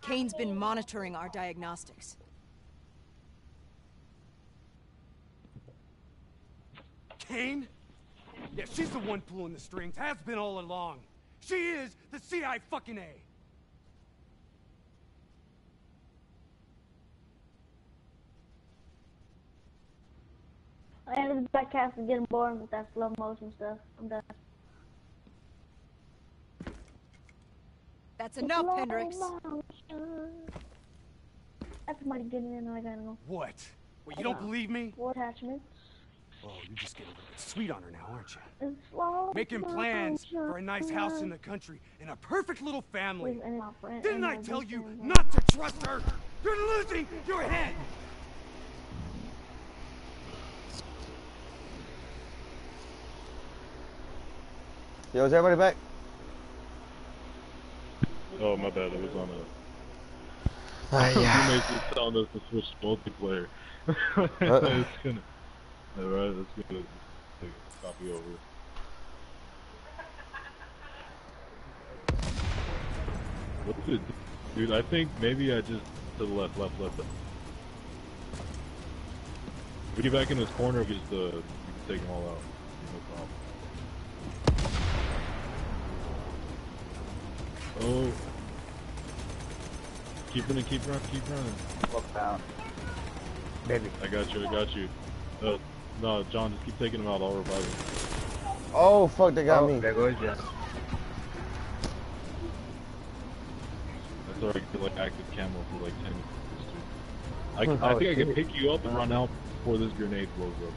Kane's been monitoring our diagnostics. Kane? Yeah, she's the one pulling the strings, has been all along. She is the CI fucking A. I ended the back half of getting bored with that slow motion stuff. I'm done. That's enough, Slow Hendricks. motion. That's somebody getting in. I gotta go. What? What, you don't believe me? Four attachments. Oh, you're just getting a little bit sweet on her now, aren't you? It's slow Making plans motion. for a nice house in the country and a perfect little family. With any of my friends- Didn't I tell you not to trust her? You're losing your head! Yo, is everybody back? Oh, my bad. It was on a. Ah, yeah. Roommates just telling us to switch multiplayer. Uh. it's gonna. Alright, let's gonna a copy over. What's it? Dude, I think maybe I just to the left, left, left. We get back in this corner, we just uh, we can take them all out. No Oh. Keep running, keep running, keep running. Fuck down. Baby. I got you, I got you. Uh, no, John, just keep taking them out, I'll revive them. Oh fuck, they got oh, me. There goes John. That's alright, get like active camo for like 10 minutes. I, can- Oh, I think I can pick you up and run out before this grenade blows up.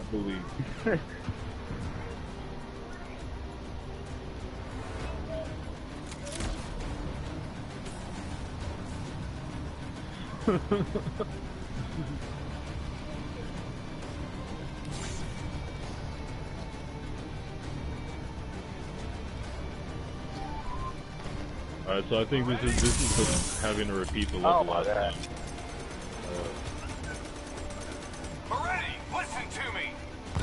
I believe. Alright, so I think this is this is the, having to repeat the level Oh my last God. time. Uh, Maretti, listen to me.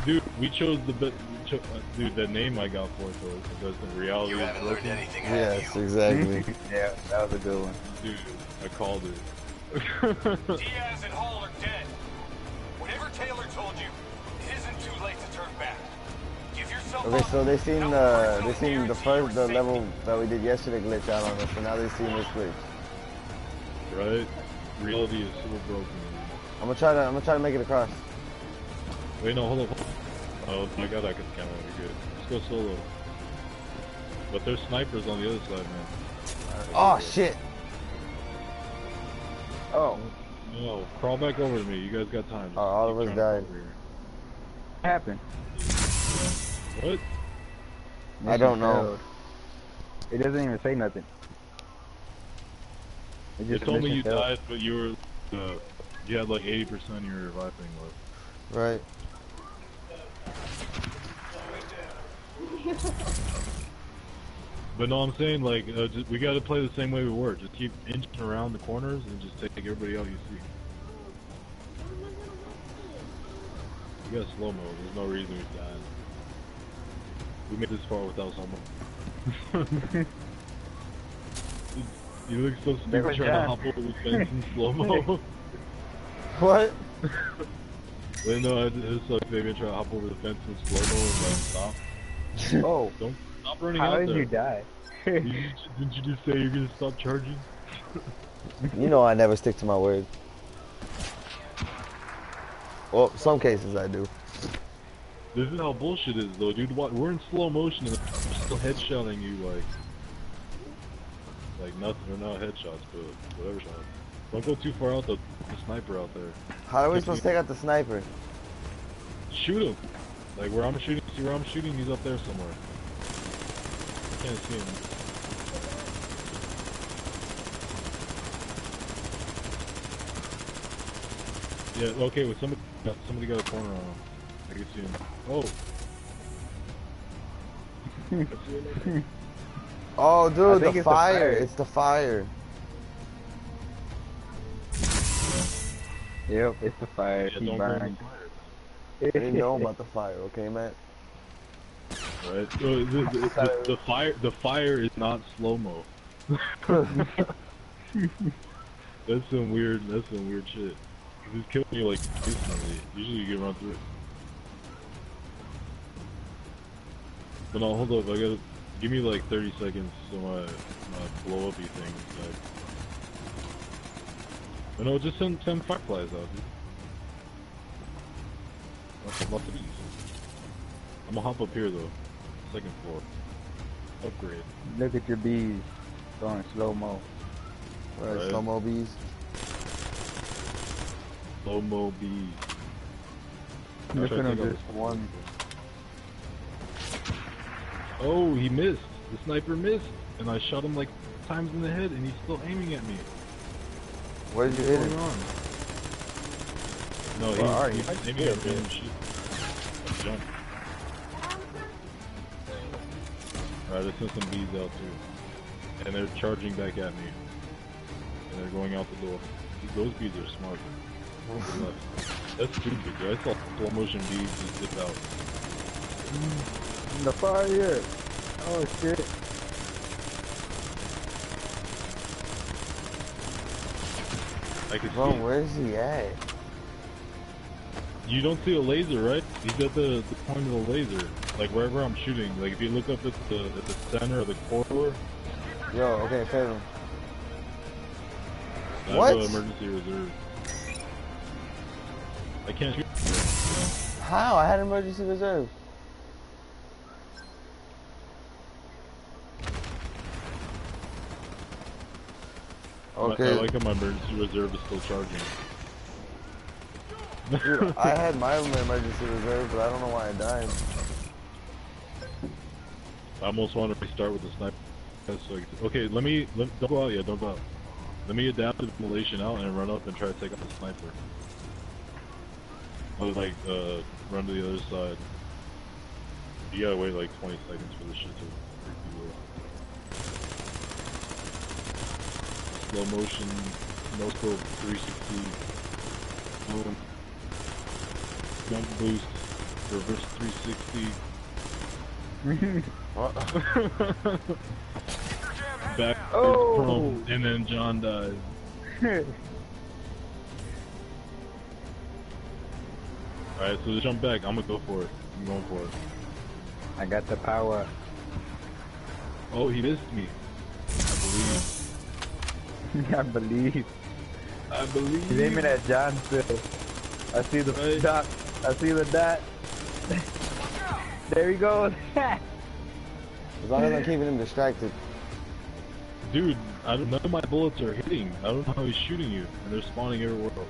Dude, we chose the best. Cho- uh, dude, that name I got for it though, because the reality, You it's haven't learned broken. anything, have Yes, you? exactly. yeah, that was a good one. Dude, I called it. Diaz and Hall are dead. Whatever Taylor told you, it isn't too late to turn back. Give yourself Okay, so they seen No the personal they seen the first the level that we did yesterday glitch out on us, so now they seen this glitch. right? Reality is so broken. I'm gonna try to I'm gonna try to make it across. Wait, no, hold up. Oh my god, I can scan it. You're good. Let's go solo. But there's snipers on the other side, man. Oh shit! Oh, No, crawl back over to me. You guys got time. Just Oh, all of us died. come over what happened? What? I don't know. It doesn't even say nothing. It's They just a told me you failed. died, but you were uh, you had like 80% of your revive thing left. Right. But no, I'm saying like uh, just, we got to play the same way we were. Just keep inching around the corners and just take everybody out you see. You got slow mo. There's no reason we died. We made this far without slow mo. you look so stupid trying to hop over the fence in slow mo. What? Wait, no, I- it's like they're gonna try to hop over the fence in slow mo and like stop. Oh, Don't stop running how out did there. you die? Did you, didn't you just say you're gonna stop charging? You know I never stick to my word. Well, some cases I do. This is how bullshit is though, dude. What, we're in slow motion and we're still headshotting you like, like nothing. They're not headshots, but whatever. Shot. Don't go too far out though. The sniper out there. How are we supposed to take out the sniper? Shoot him. Like where I'm shooting. See where I'm shooting? He's up there somewhere. Can't see him. Yeah. Okay. With somebody, got- somebody got a corner on him. I can see him. Oh. Oh, dude, the it's the fire. fire. It's the fire. Yep, it's the fire. Yeah, he don't go in burned. the I didn't know about the fire, okay, Matt? Right. So the, the, the, the fire, the fire is not slow mo. that's some weird. That's some weird shit. it's killing you like instantly. Usually you get run through it. But no, hold up. I gotta give me like 30 seconds so my my blow upy thing. Like, but no, just send send fireflies out, dude. Lots, lots of these. I'm gonna hop up here though. Second floor. Upgrade. Look at your bees going slow mo. Right, Right. slow mo bees. Slow mo bees. I'll Look at him just this one. Oh, he missed. The sniper missed, and I shot him like times in the head, and he's still aiming at me. Where did you What's hit going him? on? No, Well, he, alright, he's I aiming did, at me and shit. Alright, I sent some bees out too. And they're charging back at me. And they're going out the door. Those bees are smart. That's stupid, dude. I saw slow motion bees just zip out. The fire! Oh shit. I can Bro, see. where's he at? You don't see a laser, right? He's at the, the point of the laser. Like wherever I'm shooting. Like if you look up at the at the center of the corridor, Yo, okay. I What? have emergency reserve. I can't shoot. How? I had emergency reserve. I- Okay. I like how my emergency reserve is still charging. Dude, I had my emergency reserve, but I don't know why I died. I almost want to restart with the sniper. So okay, let me let, don't go out yet. Don't go out. Let me adapt the immolation out and run up and try to take out the sniper. Or like uh, run to the other side. You gotta wait like 20 seconds for the shit to. Slow motion, no scope, 360. Boom. Jump boost, reverse 360. Back Oh. prone, and then John dies. Alright, so jump back, I'm gonna go for it. I'm going for it. I got the power. Oh, he missed me. I believe. I believe. I believe. He's aiming at John still. I see the Right. dot. I see the dot. There he goes. As long as I'm keeping him distracted. Dude, I don't, none of my bullets are hitting. I don't know how he's shooting you, and they're spawning everywhere else.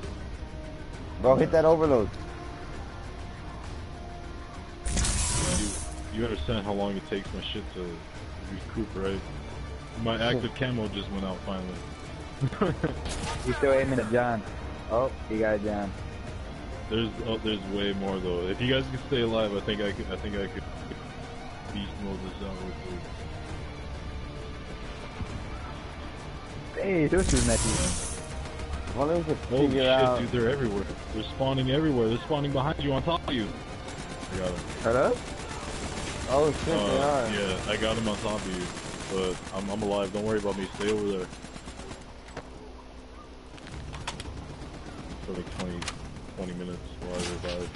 Bro, hit that overload. You, you understand how long it takes my shit to recoup, right? My active camo just went out finally. He's still aiming at John. Oh, he got John. There's oh, there's way more though. If you guys can stay alive, I think I could I think I could beast mode this out real quick. Hey, this is messy. If only we could Holy shit, out. dude, they're everywhere. They're spawning everywhere. They're spawning behind you, on top of you. I got him. Hello? Oh shit, they Uh, are. yeah, I got him on top of you. But I'm, I'm alive. Don't worry about me. Stay over there. For like 20, 20 minutes while I revive.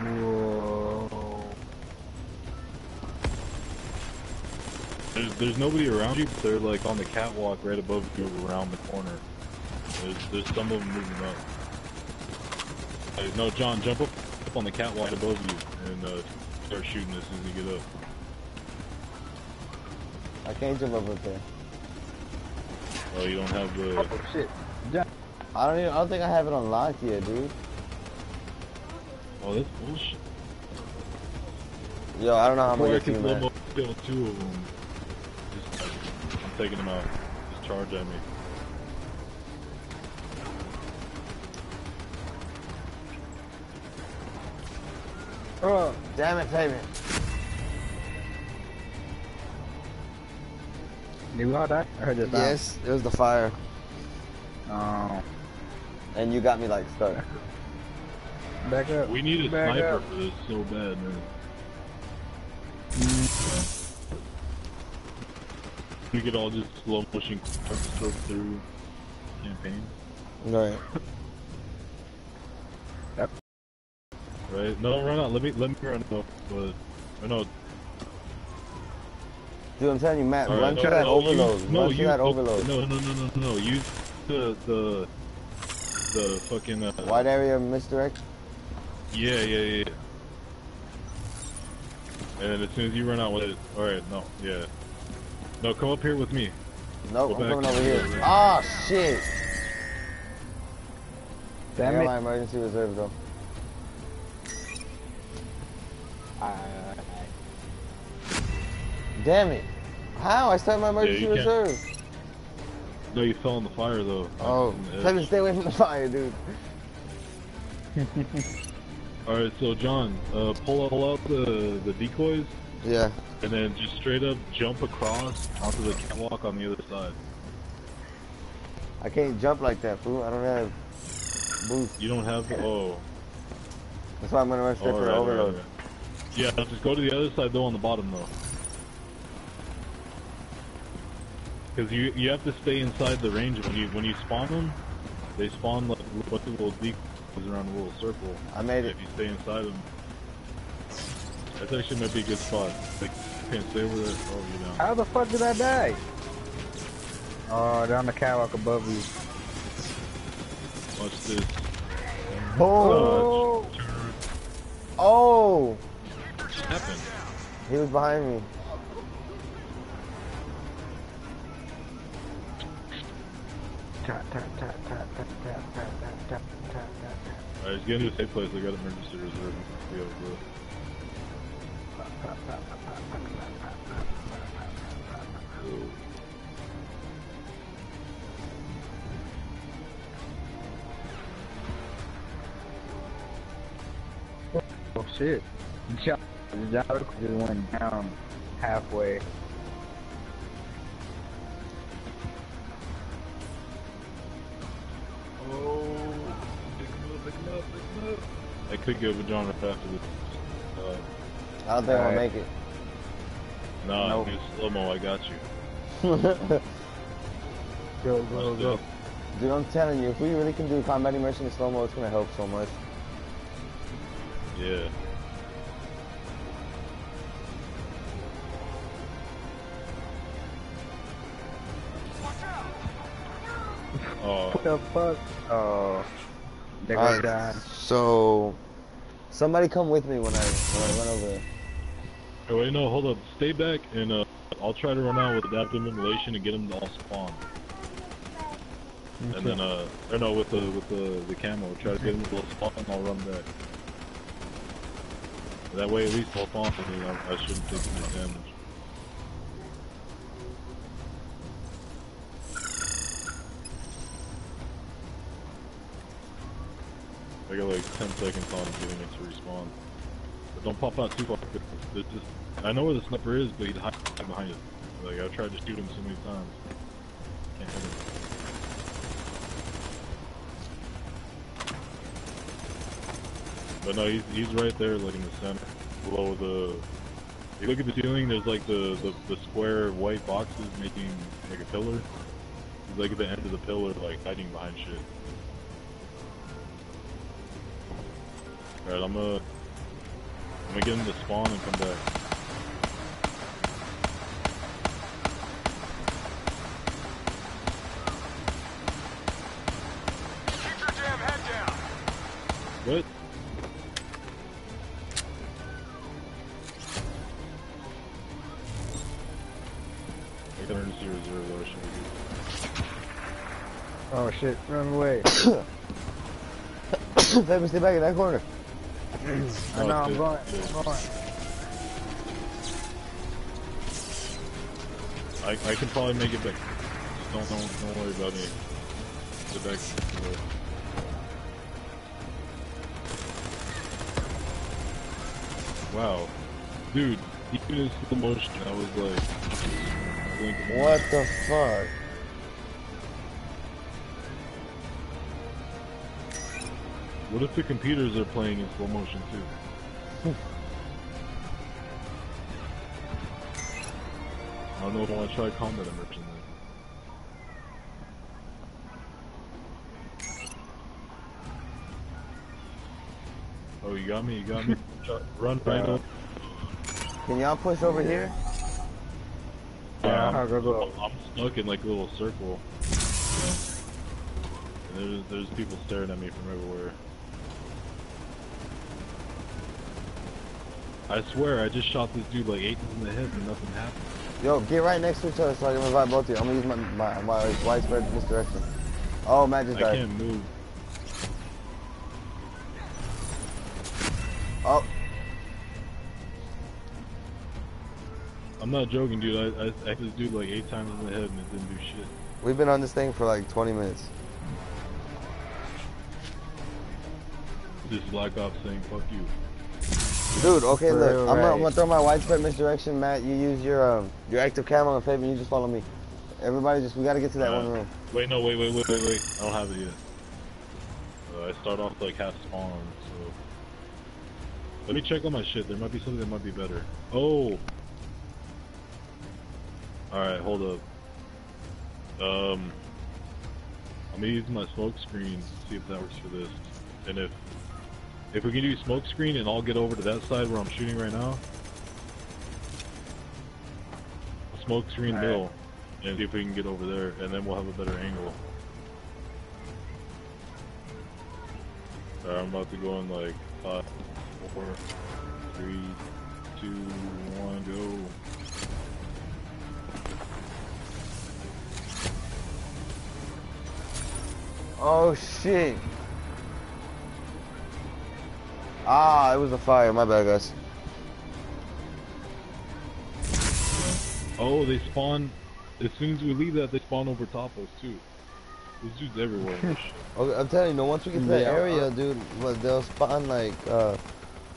Whoa. There's, there's nobody around you, but they're like on the catwalk right above you around the corner. There's, there's some of them moving up. Hey, no, John, jump up, up on the catwalk above you and uh, start shooting as soon as you get up. I can't jump up with there. Oh, you don't have the... Oh shit. John. I don't even. I don't think I have it unlocked yet, dude. Oh, that's bullshit. Yo, I don't know how I'm Before gonna I get can you, man. slow-mo kill two of them, just, I'm taking them out. Just charge at me. Oh, damn it, payment. Did we all die? I heard this. Yes, it was the fire, Oh. and you got me like stuck. Back up. We need a Back sniper up. for this so bad, man. We could all just slow motion stroke through campaign, Right. Yep. Right? No, run out. Let me let me run out. But or no, Dude, I'm telling you, Matt, all run right, to no, that no, overload. Use, no, run to use that no, overload. No, no, no, no, no. Use the the the fucking uh, Wide area misdirect. Yeah, yeah, yeah. And as soon as you run out with it, all right, no, yeah, no, come up here with me. Nope, I'm back. coming over here. Ah, shit. Damn Damn it. my emergency reserve though. Damn it. How? I started my emergency you can't- reserve. No, you fell in the fire though. Oh, On the edge. let me stay away from the fire, dude. All right, so John, uh, pull pull out the the decoys, Yeah. and then just straight up jump across onto the catwalk on the other side. I can't jump like that, fool. I don't have boots. You don't have oh. That's why I'm gonna run straight for right, overload. right. Yeah, just go to the other side though on the bottom though. Because you you have to stay inside the range when you when you spawn them. They spawn like little decoys around a little circle. I made it. If you stay inside them, that's actually might be a good spot. Like, can't stay over there. Oh, you know. How the fuck did I die? Oh, they're on the catwalk above you. Watch this. Boom. Oh, What oh. happened? he was behind me. Tap, tap, tap, tap, tap, Alright, just get into a safe place. I got emergency reserve. Be able to. Oh shit. John just went down halfway. Could go with John right after this. Uh, I don't think I'm gonna make it. nah, Nope. do slow mo. I got you. Go, go, Watch go. this. Dude, I'm telling you, if we really can do combat immersion in slow mo, it's gonna help so much. Yeah. Oh, What the fuck? Oh. There goes Alright, John. so somebody come with me when I when I run over there. oh, wait, no, hold up. Stay back, and uh, I'll try to run out with adaptive immolation and get them to all spawn. And then, uh, or no, with the with the the camo, try to get them to all spawn, and I'll run back. That way, at least I'll spawn for me. I, I shouldn't take any damage. 10 seconds on getting it to respawn. But don't pop out too far. Just, I know where the sniper is, but he's hiding behind it. Like, I've tried to shoot him so many times. Can't hit him. But no, he's, he's right there, like in the center, below the... You look at the ceiling, there's like the, the, the square white boxes making like a pillar. He's like at the end of the pillar, like hiding behind shit. Alright, I'm gonna... I'm gonna get him to spawn and come back. Keep your damn head down. What? I got emergency reserve though, should be good. Oh shit, run away. Let me stay back in that corner. I know, I'm good, going. I'm going. I, I can probably make it back. Don't, don't, don't worry about me. Get back. Wow. Dude, even in slow motion, I was like... blinking. What the fuck? What if the computers are playing in slow motion too? I don't know if I want to try combat immersion then. Oh, you got me, you got me. Run Uh. Can y'all push over here? Yeah, go. I'm stuck in like a little circle. And there's, there's people staring at me from everywhere. I swear, I just shot this dude like eight in the head and nothing happened. Yo, get right next to each other so I can revive both of you. I'm gonna use my, my, my widespread misdirection. Oh, Matt just I died. can't move. Oh, I'm not joking, dude. I, I, I this dude like eight times in the head and it didn't do shit. we've been on this thing for like 20 minutes. This Black Ops saying, fuck you. Dude, okay, For look, real, I'm, gonna, I'm gonna throw my widespread misdirection. Matt, you use your um, your active camo and Fabian, you just follow me. Everybody, just we gotta get to that Uh, one room. Wait, no, wait, wait, wait, wait, wait. I don't have it yet. Uh, I start off like half spawn, so. Let me check on my shit. There might be something that might be better. Oh! Alright, hold up. Um. I'm gonna use my smoke screen to see if that works for this. And if. If we can do smoke screen and I'll get over to that side where I'm shooting right now. Smoke screen Alright. middle. And see if we can get over there, and then we'll have a better angle. Alright, I'm about to go in like five, four, three, two, one, go. Oh shit! Ah, it was a fire. My bad, guys. Oh, they spawn. As soon as we leave that, they spawn over top of us too. There's dudes everywhere. in this shit. Okay, I'm telling you, no. Once we get to that Yeah, area, uh, dude, well, they'll spawn like uh,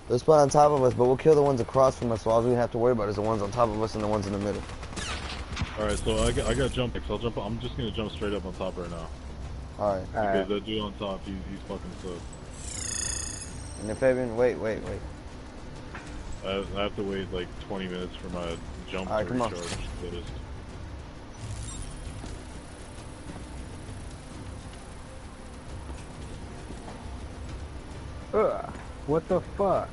they'll spawn on top of us, but we'll kill the ones across from us. So all we have to worry about is the ones on top of us and the ones in the middle. Alright, so I got, I got jump picks. I'll jump. I'm just gonna jump straight up on top right now. All right. Because Alright. that dude on top, he's, he's fucking sus. And then Fabian, wait, wait, wait. I, have to wait like 20 minutes for my jump Alright, to recharge. Ugh, what the fuck?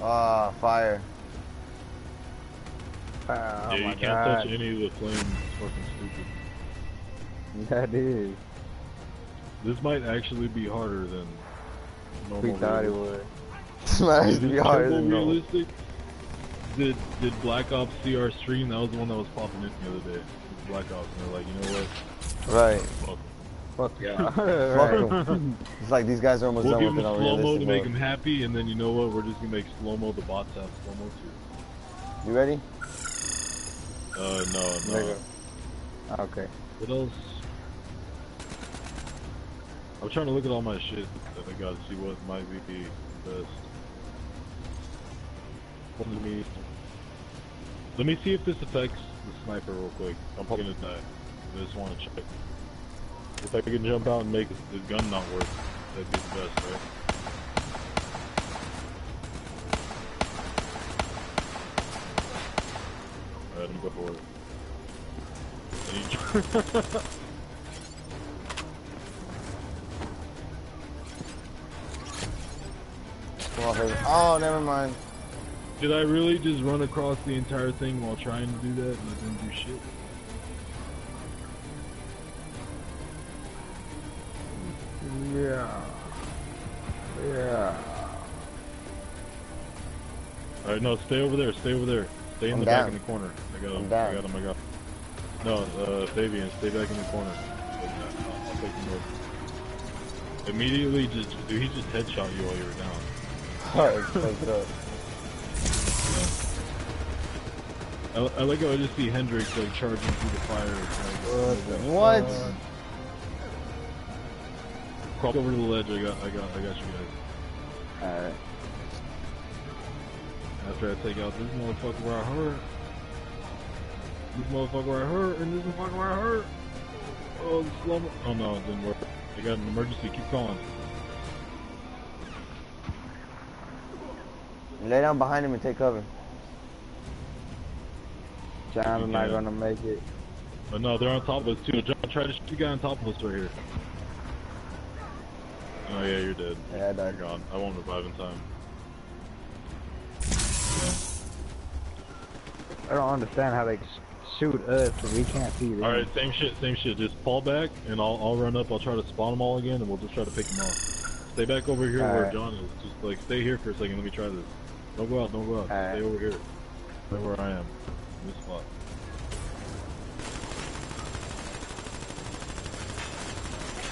Ah, fire. Oh, yeah, you can't god. touch any of the flames. It's fucking stupid. That is. This might actually be harder than normal. We thought it realism. would. This might Is actually harder than normal. realistic? Did did Black Ops see our stream? That was the one that was popping in the other day. Black Ops, and they're like, you know what? Right. Fuck. Fuck yeah. Fuck right. 'em. It's like these guys are almost We'll done give with them it slow mo to make them happy, and then you know what? We're just gonna make slow mo the bots have slow mo too. You ready? Uh, no, There you no. go. Okay. What else? I'm trying to look at all my shit I got to see what might be best. Let me, let me see if this affects the sniper real quick. I'm probably gonna die. I just want to check. If I can jump out and make the gun not work, that'd be the best, right? Alright, me go for it. I need- Come on, baby. Oh, never mind. Did I really just run across the entire thing while trying to do that and it didn't do shit? Yeah. Yeah. Alright, no, stay over there, stay over there. Stay in I'm the down. back in the corner. I got him, I'm I got him, I got him. No, uh, Fabian, stay back in the corner. I'll, I'll take him over. Immediately just, dude, he just headshot you while you were down. Alright, fucked up. I, I like how I just see Hendricks like charging through the fire. Like, What? uh, Crawl over to the ledge. I got, I got, I got you guys. Alright. After I take out this motherfucker where I hurt. This motherfucker where I hurt, and this motherfucker where I hurt. Oh, the slow Oh no, it didn't work. I got an emergency. Keep calling. Lay down behind him and take cover. John's You not gonna make it. But no, they're on top of us too. John, try to shoot the guy on top of us right here. Oh yeah, you're dead. Yeah, I died. You're gone. I won't revive in time. I don't understand how they shoot us, but we can't see them. Alright, same shit, same shit. Just fall back, and I'll, I'll run up. I'll try to spawn them all again, and we'll just try to pick them off. Stay back over here where Alright. John is. Just like stay here for a second. Let me try this. Don't go out. Don't go out. Alright. Stay over here. Stay where I am. In This spot.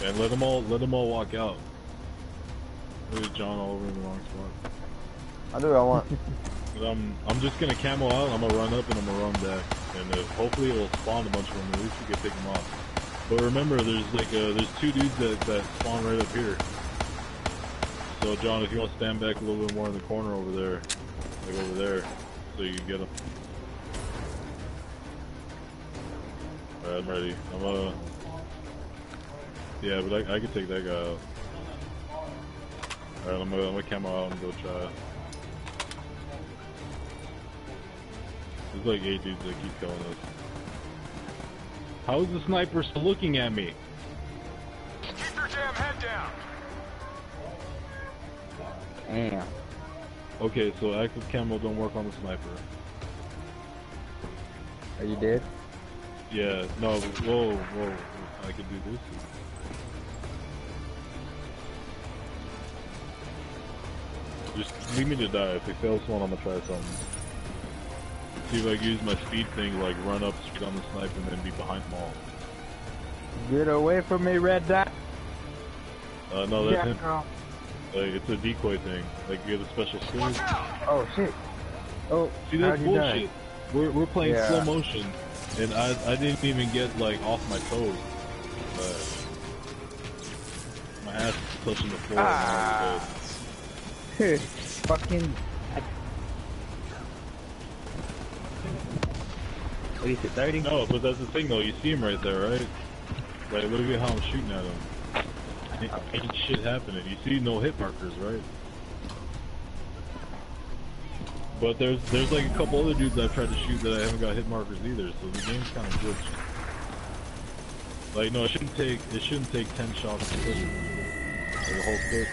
And let them all let them all walk out. There's John all over in the wrong spot. I'll do what I want. But I'm I'm just gonna camo out. I'm gonna run up and I'm gonna run back, and uh, hopefully it'll spawn a bunch of them. At least we can pick them off. But remember, there's like uh, there's two dudes that that spawn right up here. So John, if you want to stand back a little bit more in the corner over there, like over there, so you can get them. Alright, I'm ready. I'm uh. Yeah, but I, I can take that guy out. Alright, I'm gonna, I'm gonna camo out and go try. There's like eight dudes that keep killing us. How is the sniper still looking at me? Keep your damn head down. Damn. Okay, so active camo don't work on the sniper. Are you dead? Yeah, no, whoa, whoa, I can do this. Just leave me to die. If it fails one, I'm gonna try something. See if I can use my speed thing, like run up straight on the sniper and then be behind them all. Get away from me, red dot. Uh, no, that's Yeah, him. girl. Like, it's a decoy thing. Like, you get a special skill. Oh shit. Oh, See, that's how'd die? bullshit. We're, we're playing Yeah. slow motion, and I, I didn't even get, like, off my toes. But my ass is touching the floor. Ah. and I was Fucking. What is it, 30? No, but that's the thing, though. You see him right there, right? Like, look at how I'm shooting at him. Ain't, ain't shit happening. You see no hit markers, right? But there's there's like a couple other dudes I've tried to shoot that I haven't got hit markers either, so the game's kind of glitched. Like no, it shouldn't take it shouldn't take ten shots to hit like a whole clip.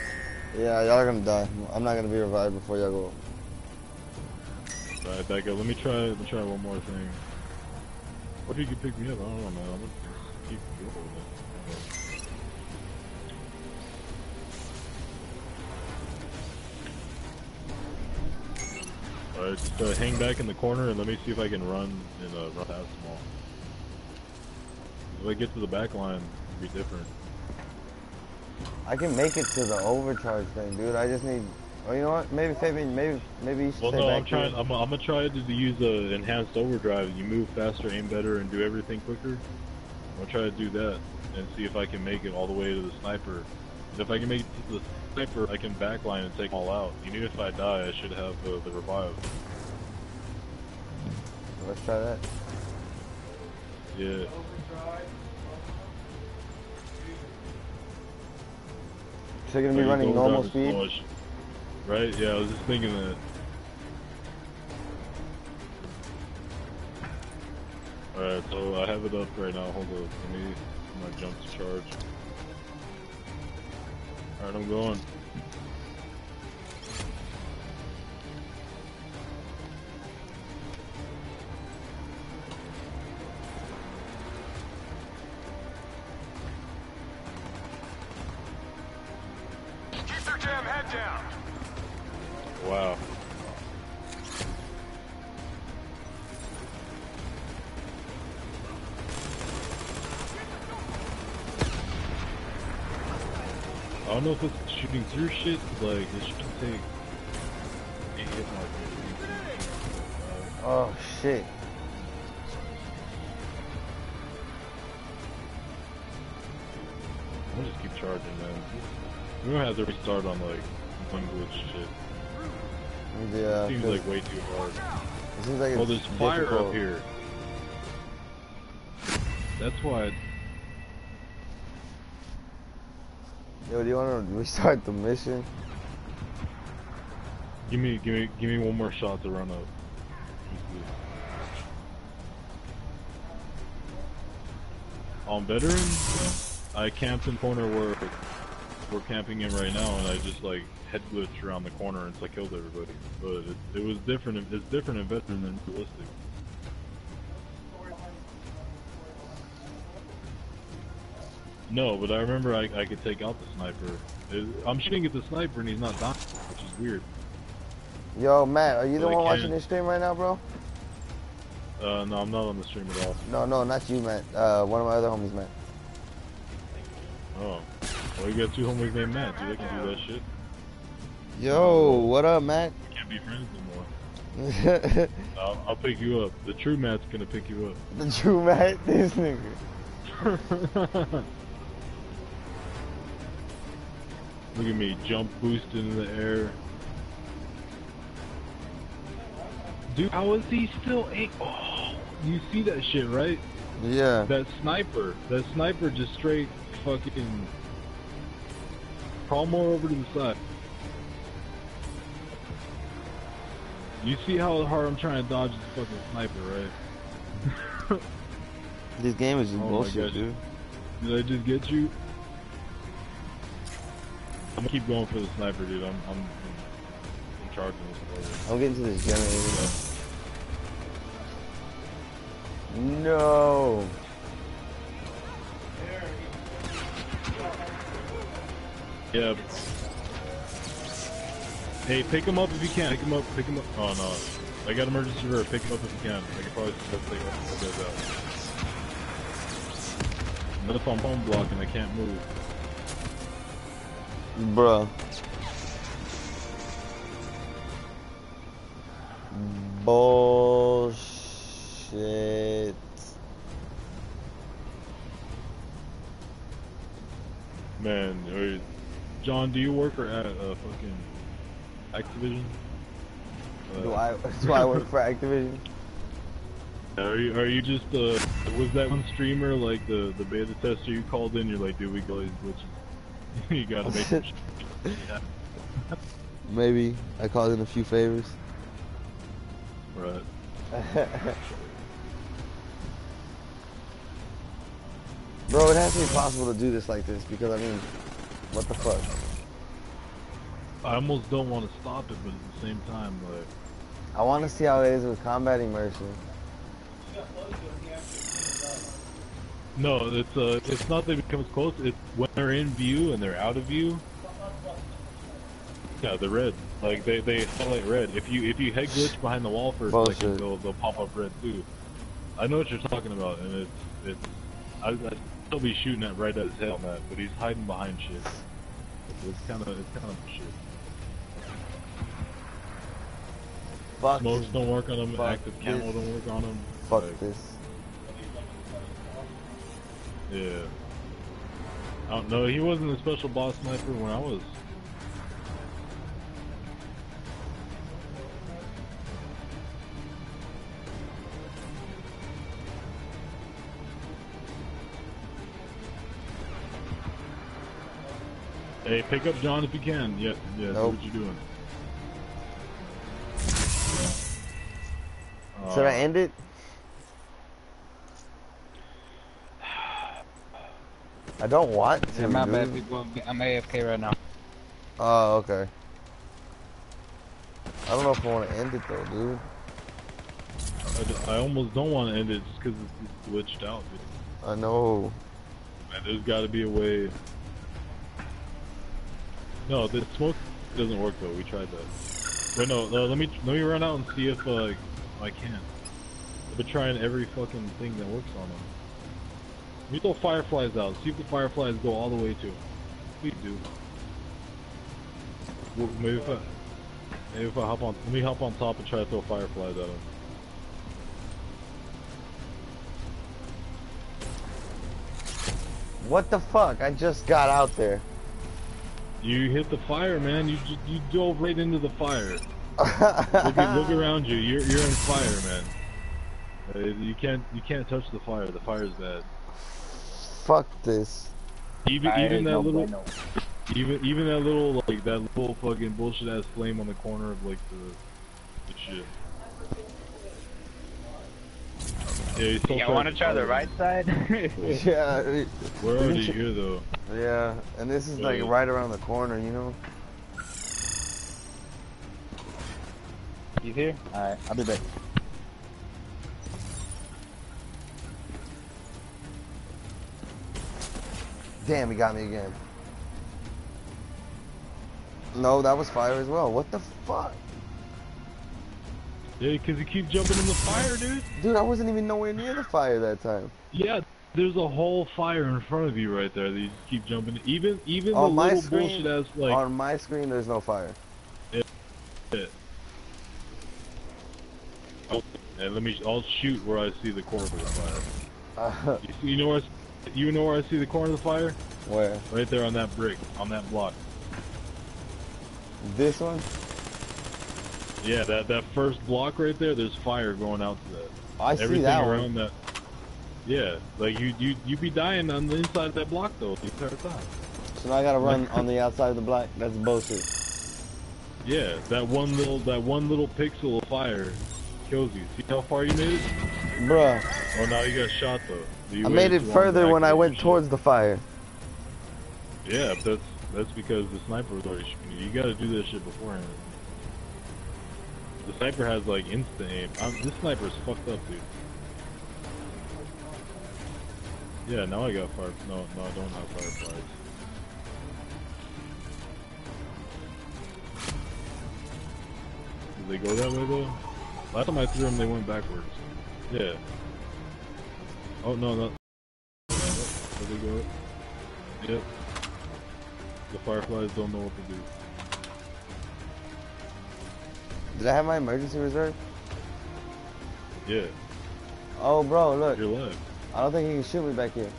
Yeah, y'all are gonna die. I'm not gonna be revived before y'all go. Alright, back up. Let me try let me try one more thing. What if you could pick me up? I don't know, man. I'm gonna keep going Alright, just uh, hang back in the corner and let me see if I can run and uh, run past them all. If I get to the back line, it'll be different. I can make it to the overcharge thing, dude. I just need. Oh, you know what? Maybe Fabian, maybe maybe you should Well, stay no, back I'm trying. here. I'm, I'm gonna try to use the enhanced overdrive. You move faster, aim better, and do everything quicker. I'm gonna try to do that and see if I can make it all the way to the sniper If I can make it to the sniper, I can backline and take them all out. Even if I die, I should have the, the revive. Let's try that. Yeah. So you're gonna be Like, running normal speed? Right? Yeah, I was just thinking that. Alright, so I have it up right now. Hold up. Let me my jump to charge. Alright, I'm going. Keep your damn head down. Wow. Don't know if it's shooting through shit, like it should take eight hit markers. Oh shit. I'll just keep charging, man. We don't have to restart on like one glitch shit. Yeah. Seems like way too hard. It seems like oh, it's there's fire difficult. up here. That's why. Yo, do you wanna restart the mission? Give me, give me, give me one more shot to run up. On veteran, I camped in corner where we're camping in right now, and I just like head glitched around the corner and I killed everybody. But it, it was different. It's different in veteran than realistic. No, but I remember I, I could take out the sniper. I'm shooting at the sniper and he's not dying, which is weird. Yo, Matt, are you the But I one watching this stream right now, bro? Uh, no, I'm not on the stream at all. No, no, not you, Matt. Uh, one of my other homies, Matt. Oh. Well, you got two homies named Matt, dude. They can do that shit. Yo, what up, Matt? We can't be friends anymore. I'll, I'll pick you up. The true Matt's gonna pick you up. the true Matt, this nigga. Look at me, jump boost into the air. Dude, how is he still eight? Oh, you see that shit, right? Yeah. That sniper, that sniper just straight fucking crawl more over to the side. You see how hard I'm trying to dodge this fucking sniper, right? This game is just Oh bullshit, dude. Did I just get you? I'm gonna keep going for the sniper, dude. I'm I'm, I'm charging this I'm getting to this generator. No. Yeah. Hey, pick him up if you can. Pick him up. Pick him up. Oh no, I got emergency reverse. Pick him up if you can. I can probably just take him up. Okay, out. What if I'm home blocking? I can't move. Bruh. Bullshit. Man, or, John, do you work or at uh, fucking Activision? Uh, Do I do I work for Activision? Are you are you just uh was that one streamer like the the beta tester you called in? You're like, dude, we got these glitches. you gotta make them. sh- yeah. Maybe. I called in a few favors. Right. Bro, it has to be possible to do this like this because I mean, what the fuck? I almost don't want to stop it, but at the same time, like, I want to see how it is with combat immersion. No, it's uh, it's not that it becomes close. It's when they're in view and they're out of view. Yeah, they're red. Like they they highlight red. If you if you head glitch behind the wall for a second, they'll they'll pop up red too. I know what you're talking about, and it's it's. I I still be shooting at right at his head on that, but he's hiding behind shit. It's kind of it's kind of shit. Fuck Smokes this. don't work on him. Fuck Active camo don't work on him. Fuck Like, this. Yeah. I don't know. He wasn't a special boss sniper when I was. Hey, pick up John if you can. Yeah, yeah. see Nope. what you doing? Should I Uh, end it? I don't want to. Yeah, my dude. bad, people. I'm AFK right now. Oh, okay. I don't know if I want to end it though, dude. I d- I, almost don't want to end it just because it's, it's glitched out. Dude. I know. Man, there's got to be a way. No, the smoke doesn't work though. We tried that. Wait, no. Uh, let me let me run out and see if uh, I can. I've been trying every fucking thing that works on them. Me throw fireflies out. See if the fireflies go all the way to. Please do. Well, maybe if I maybe if I hop on, let me hop on top and try to throw fireflies at them. What the fuck? I just got out there. You hit the fire, man. You you dove right into the fire. look, look around you. You're you're on fire, man. Uh, you can't you can't touch the fire. The fire's bad. Fuck this. Even I even that no little bueno. even even that little like that little fucking bullshit ass flame on the corner of like the the shit. Yeah, you still You wanna try the right side? yeah. We're already here though. Yeah, and this is like Yeah. right around the corner, you know. you here? Alright, I'll be back. Damn, he got me again. No, that was fire as well. What the fuck? Yeah, because you keep jumping in the fire, dude. Dude, I wasn't even nowhere near the fire that time. Yeah, there's a whole fire in front of you right there that you just keep jumping. Even even the On my little screen, bullshit ass like on my screen, there's no fire. it. Oh, and let me. I'll shoot where I see the corner of the fire. Uh, You, see, you know where? I You know where I see the corner of the fire? where? Right there on that brick, on that block. This one? Yeah, that that first block right there. There's fire going out to that. I see Everything that around one. that. Yeah, like you you you be dying on the inside of that block though the entire time. So now I gotta run on the outside of the block. That's bullshit. Yeah, that one little that one little pixel of fire kills you. See how far you made it? Bruh, Oh, now you got shot though. You I made it too long to further when I went towards the fire. Yeah, that's that's because the sniper was already shooting you. You got to do this shit beforehand. The sniper has like instant aim. I'm, this sniper's fucked up, dude. Yeah, now I got fire. No, no, I don't have fireflies. Did they go that way though? Last time I threw them, they went backwards. Yeah. Oh no, no. There they go. Yep. The fireflies don't know what to do. Did I have my emergency reserve? Yeah, Oh, bro, look. you're alive. I don't think he can shoot me back here.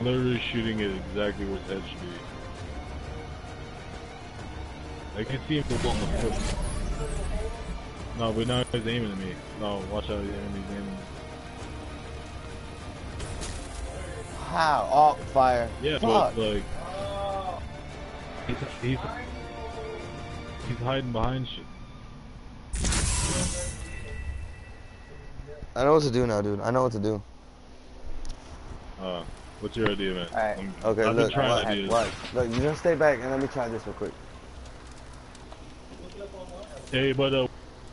I'm literally shooting it exactly where head should be. I can see him go on the foot. No, but now he's aiming at me. No, watch out, he's aiming, he's aiming. How? Oh, fire. Yeah, Fuck. but like, he's, he's, he's hiding behind shit. I know what to do now, dude. I know what to do. Uh, what's your idea, man? Alright. I'm- Okay, I've look. been trying Watch, ideas. watch. Look, you just stay back and let me try this real quick. Hey, but uh,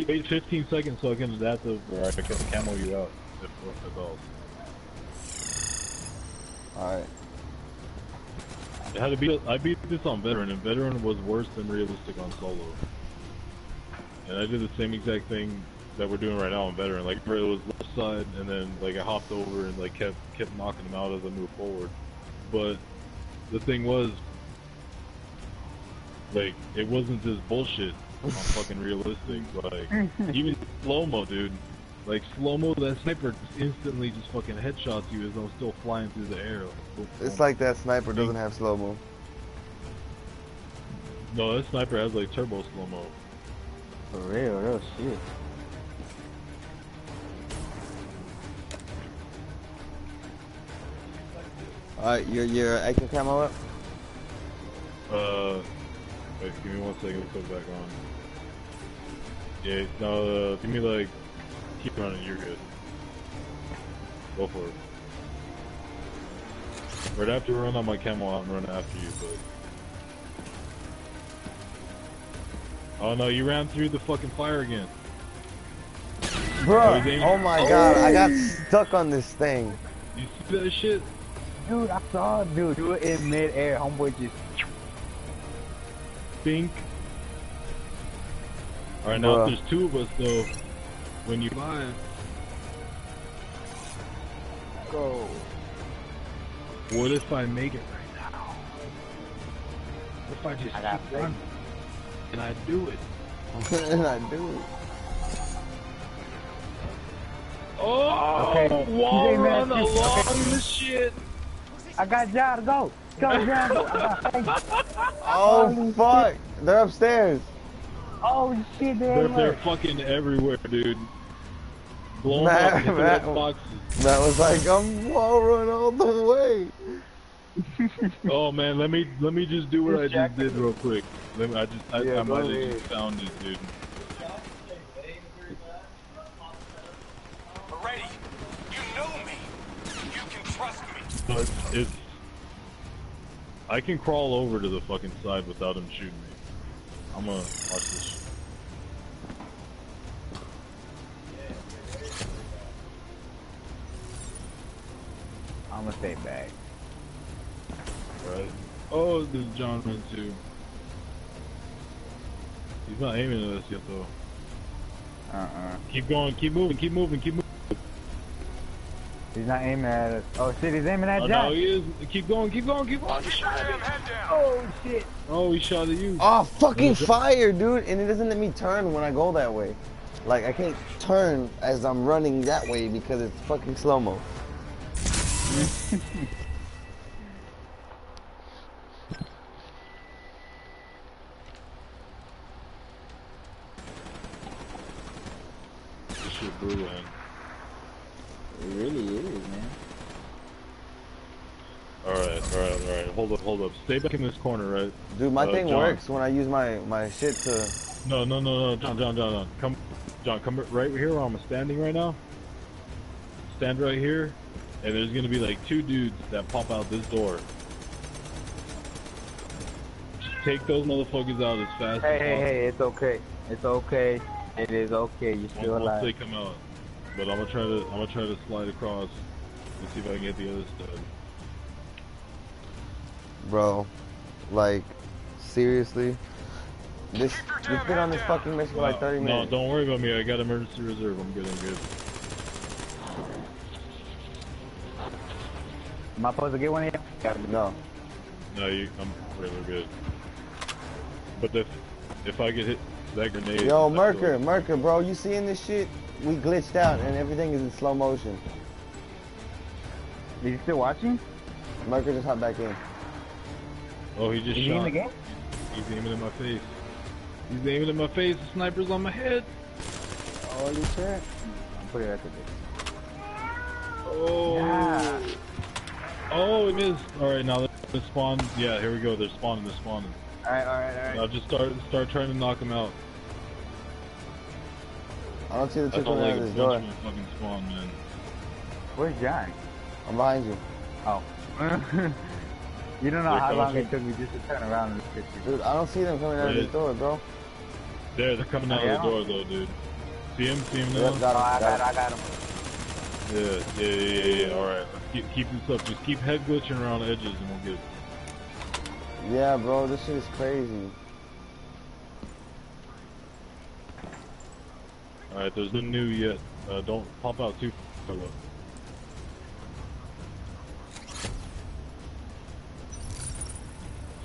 wait 15 seconds so I can adapt to where I can camo you out. If, if all. Alright. It had to be. I beat this on veteran, and veteran was worse than realistic on solo. And I did the same exact thing that we're doing right now on veteran. Like it was left side, and then like I hopped over and like kept kept knocking them out as I moved forward. But the thing was, like it wasn't this bullshit fucking realistic. Like even slow mo, dude. Like slow mo, that sniper instantly just fucking headshots you as I'm still flying through the air. Like, It's like that sniper doesn't have slow mo. no, that sniper has like turbo slow mo. For real, real shit. Alright, your your action camo up? Uh, wait, give me one second to put it back on. Yeah, no, uh, give me like, keep running, you're good. Go for it. Right after you run on my camel I'm running after you, but. Oh no, you ran through the fucking fire again. Bruh, Everything- oh my god, I got stuck on this thing. You see that shit? Dude, I saw it, dude. Do it in mid-air. Homeboy just. Think. Alright, now Bruh. if there's two of us though, when you fly, Go. what if I make it right now? What if I just I keep running and I do it? and I do it. Oh, Okay. wall run along okay. the shit. I got John. Go. Go. Go. I Oh fuck! They're upstairs. Oh shit, They're, they're, they're everywhere. fucking everywhere, dude. Blowing Matt- up Matt- red boxes. That was like I'm wall run all the way. Oh man, let me let me just do what I just did real quick. Let me, I just I, Yeah, I might have just found it, dude. Already, you know me. You can trust me. So it's, it's I can crawl over to the fucking side without him shooting me. I'm gonna watch this. I'm gonna stay back. Right? Oh, there's John Run too. He's not aiming at us yet though. Uh-uh. Keep going, keep moving, keep moving, keep moving. He's not aiming at us. Oh shit, he's aiming at Oh, John. no, he is. Keep going, keep going, keep going. Keep your damn head down. Oh shit. Oh, he shot at you. Oh fucking fire, dude! And it doesn't let me turn when I go that way. Like I can't turn as I'm running that way because it's fucking slow mo. This shit brutal, man. It really is, man. Alright, alright, alright. Hold up, hold up. Stay back in this corner, right? Dude, my Uh, thing John. works when I use my my shit to. No, no, no, no, John, John, John, John. Come, John, come right here where I'm standing right now. Stand right here, and there's gonna be like two dudes that pop out this door. Take those motherfuckers out as fast Hey, as hey, possible. hey, it's okay. It's okay. It is okay. You're still once alive. they come out. But I'm gonna try to, I'm gonna try to slide across and see if I can get the other stud. Bro, like, seriously? This, it's been on this fucking mission for like 30 no, minutes. No, don't worry about me. I got emergency reserve. I'm good. I'm good. Am I supposed to get one of you? No. No, you, I'm really good. But if if I get hit that grenade, Yo, Merker, Merker, bro, you seeing this shit? We glitched out and everything is in slow motion. Are you still watching? Merker just hopped back in. Oh, he just Is he shot. in the game? He's aiming at my face. He's aiming at my face. The sniper's on my head. Oh, Holy shit. I'm putting it at the base. Oh. Yeah. Oh, it missed. All right, now they're spawn. Yeah, here we go. They're spawning. They're spawning. Alright, alright, alright. Now just start start trying to knock them out. I don't see the I chick coming out of this door. fucking spawn, man. Where's John? I'm behind you. Oh. you don't know They're how long coming. it took me just to turn around in this picture. Dude, I don't see them coming out of this door, bro. There, they're coming out Oh, yeah? of the door though, dude. See him? See him now? Yep, got Oh, him. I got got, him. I got him. Yeah, yeah, yeah, yeah, yeah. All right, keep keep this up. Just keep head glitching around edges, and we'll get. it. Yeah, bro, this shit is crazy. All right, there's no new yet. Uh, don't pop out too. far, though.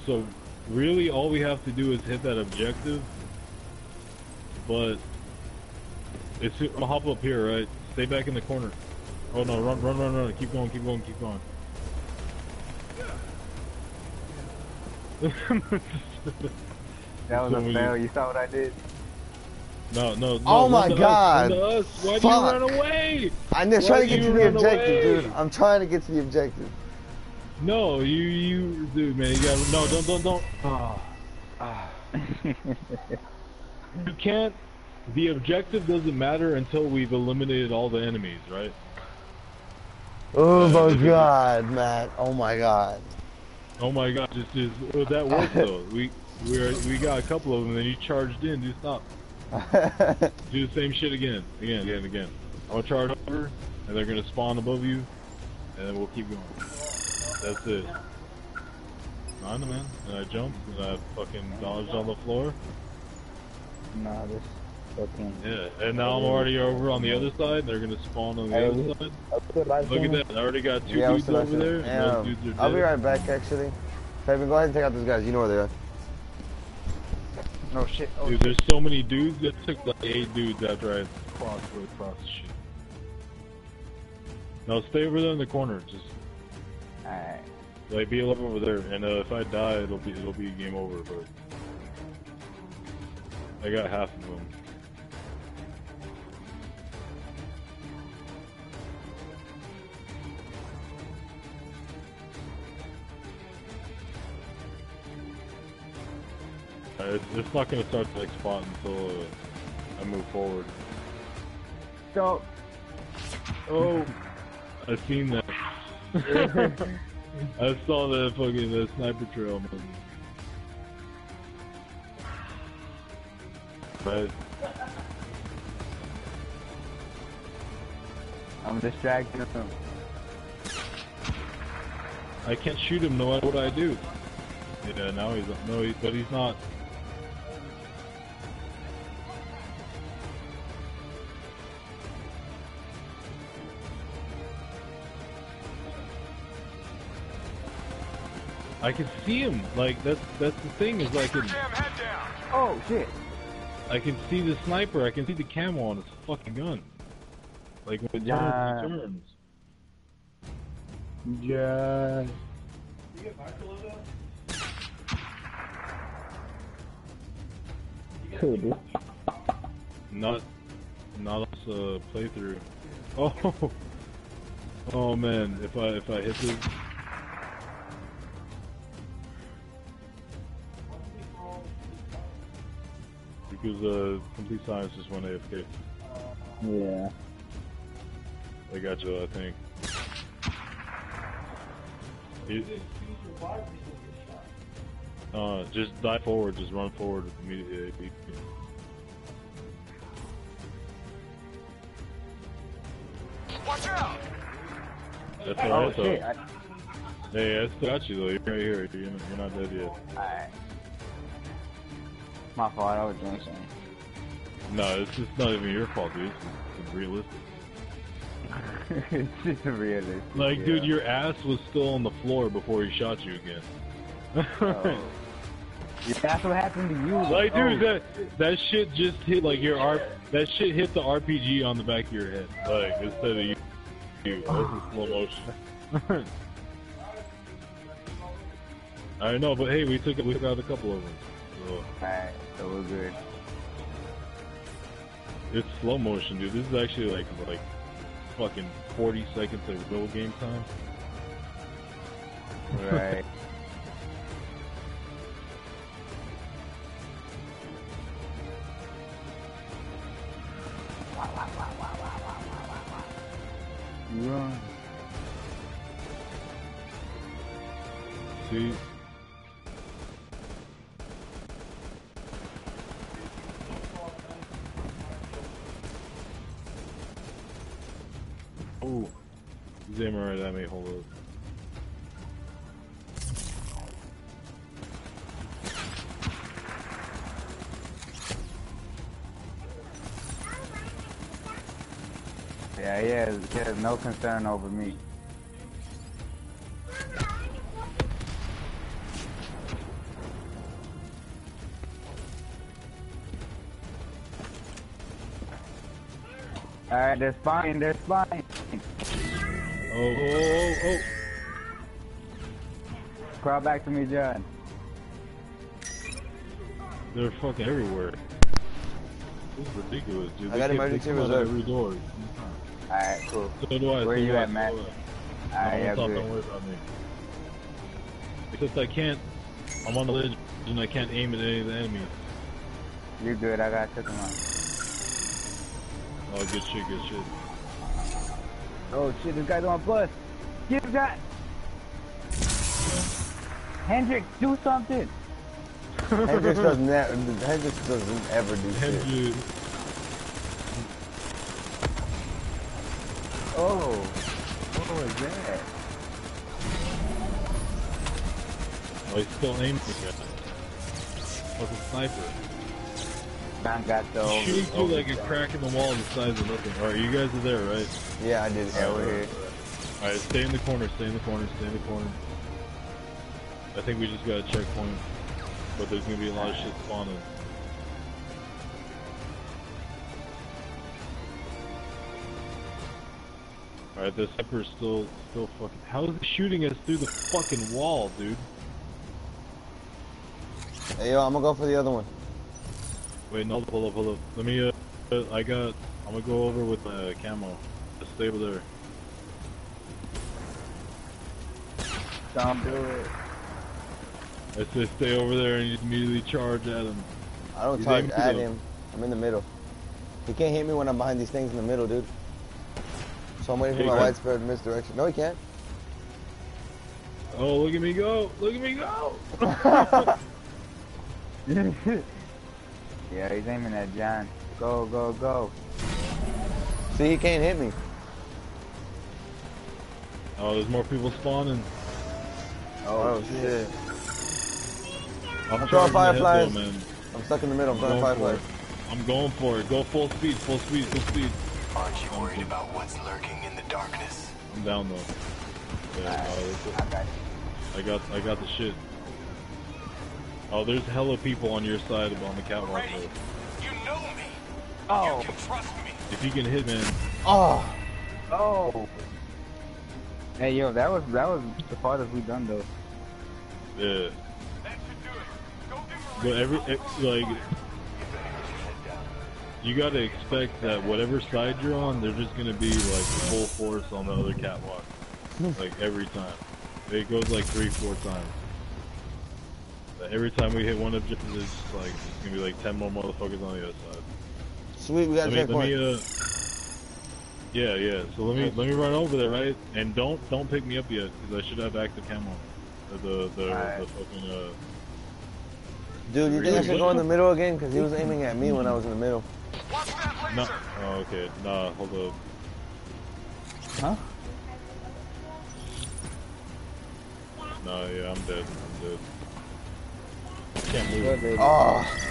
So, really, all we have to do is hit that objective, but it's I'm gonna hop up here, right? Stay back in the corner. Oh no, run, run, run, run! Keep going, keep going, keep going. That was So a fail. You saw what I did? No, no, no. Oh my to us, God. us. Why Fuck. do you run away? I'm just Why trying to get to the objective, away? dude. I'm trying to get to the objective. No, you, you, dude, man, you got no, don't, don't, don't. Ah. you can't. The objective doesn't matter until we've eliminated all the enemies, right? Oh my god, Matt. Oh my god. Oh my god, just is well, that worked though. We we are we got a couple of them, and then you charged in. Do stop. Do the same shit again, again, again, again. I'm gonna charge over, and they're gonna spawn above you, and then we'll keep going. That's it. Know, man. And I jumped, and I fucking dodged on the floor. Nah, this fucking. Yeah, and now I'm already over on the other side. They're gonna spawn on the Hey, other we- side. Look at that! I already got two Yeah, dudes over there. and those dudes are I'll be right back, actually. Fabian, go ahead and take out those guys. You know where they are. Oh shit. Oh, Dude, there's so many dudes. That took like eight dudes after I crossed across the shit. No, stay over there in the corner. Just Alright. like be alive over there, and uh, if I die, it'll be it'll be game over. But I got half of them. It's, it's not gonna start to like spot until uh, I move forward. Go. Oh, I've seen that. I saw that fucking that sniper trail, man. But I'm distracting him. I can't shoot him no matter what I do. Yeah, now he's no, he, but he's not. I can see him. Like that's that's the thing is like. can Oh shit. I can see the sniper. I can see the camo on his fucking gun. Like when it Yeah. turns, it turns. Yeah. Cool, dude. Not, not us uh, playthrough. Oh, oh man! If I if I hit this, because uh, complete silence just went AFK. Yeah. I got you. I think. It- uh, just dive forward. Just run forward immediately. Watch out! That's Oh alright though. shit. I, Hey, I still got you though. You're right here. You're, you're not dead yet. alright. My fault. I was doing something. No, it's just not even your fault, dude. It's, it's realistic. it's just realistic. Like, yeah. dude, your ass was still on the floor before he shot you again. Oh. That's what happened to you. like, dude, Oh. that that shit just hit like your R. That shit hit the RPG on the back of your head, like instead of you. you. That was in slow motion. I know, but hey, we took it. we got a couple of them. So Alright, so we're good. it's slow motion, dude. This is actually like like fucking 40 seconds of real game time. Right. Run. See? Oh, aiming right at me. Hold up. Yeah, he has, he has no concern over me. Alright, they're spying, they're spying. Oh, oh, oh, oh. Crawl back to me, John. They're fucking everywhere. This is ridiculous, dude. I They got keep- emergency out reserve. every door. Alright, cool. So do I. Where so you I, at, so Matt? I. Alright, I'm yeah, good. don't worry about me. Except I can't. I'm on the ledge and I can't aim at any of the enemies. You good, I got took him out. Oh, good shit, good shit. Oh shit, this guy's on plus. Give that! Hendricks, do something! Hendricks doesn't. ne- Hendricks doesn't ever do shit. Hendricks. Oh, what was that? Oh, he's still aiming at me. a sniper. Don got He's over- shooting like a crack in the wall the size of nothing. Alright, you guys are there, right? Yeah, I did. Yeah, we're here. Alright, stay in the corner, stay in the corner, stay in the corner. I think we just got a checkpoint. But there's gonna be a lot of shit spawning. Alright, the sniper's still still fucking how is he shooting us through the fucking wall, dude? Hey, yo, I'm gonna go for the other one. Wait, no, hold up, hold up. Let me, uh, I got, I'm gonna go over with uh, camo. Just stay over there. Don't do it. I said stay over there and you immediately charge at him. I don't He's talk aiming at for him. I'm in the middle. He can't hit me when I'm behind these things in the middle, dude. So I'm waiting for He my can. widespread misdirection. No, he can't. Oh, look at me go! Look at me go! yeah, he's aiming at John. Go, go, go. See, he can't hit me. Oh, there's more people spawning. Oh, oh shit. I'm, I'm throwing fireflies. though, man. I'm stuck in the middle. I'm I'm throwing fireflies. I'm going for it. Go full speed, full speed, full speed. Aren't you worried about what's lurking in the darkness? I'm down though. Yeah, no. I got you. I got, I got the shit. Oh, there's hella people on your side on the catwalk. Ready? You know me. Oh, You can trust me. If you can hit, man. Oh, oh. Hey, yo, that was that was the farthest we done though. Yeah. That should do it. Go But every it, like, you gotta expect that whatever side you're on, they're just gonna be like full force on the other catwalk, like every time. It goes like three, four times. But every time we hit one objective, it's just like it's gonna be like ten more motherfuckers on the other side. sweet. We got a Let me, let checkpoint. uh, yeah, yeah. So let me let me run over there, right? And don't don't pick me up yet, because I should have active camo. The the the, Alright. the fucking uh. Dude, you think I should go in the middle again? Because he was aiming at me when I was in the middle. No. Oh, okay. Nah, hold up. Huh? Nah, yeah, I'm dead. I'm dead. Can't move. Good, ah. baby. Oh,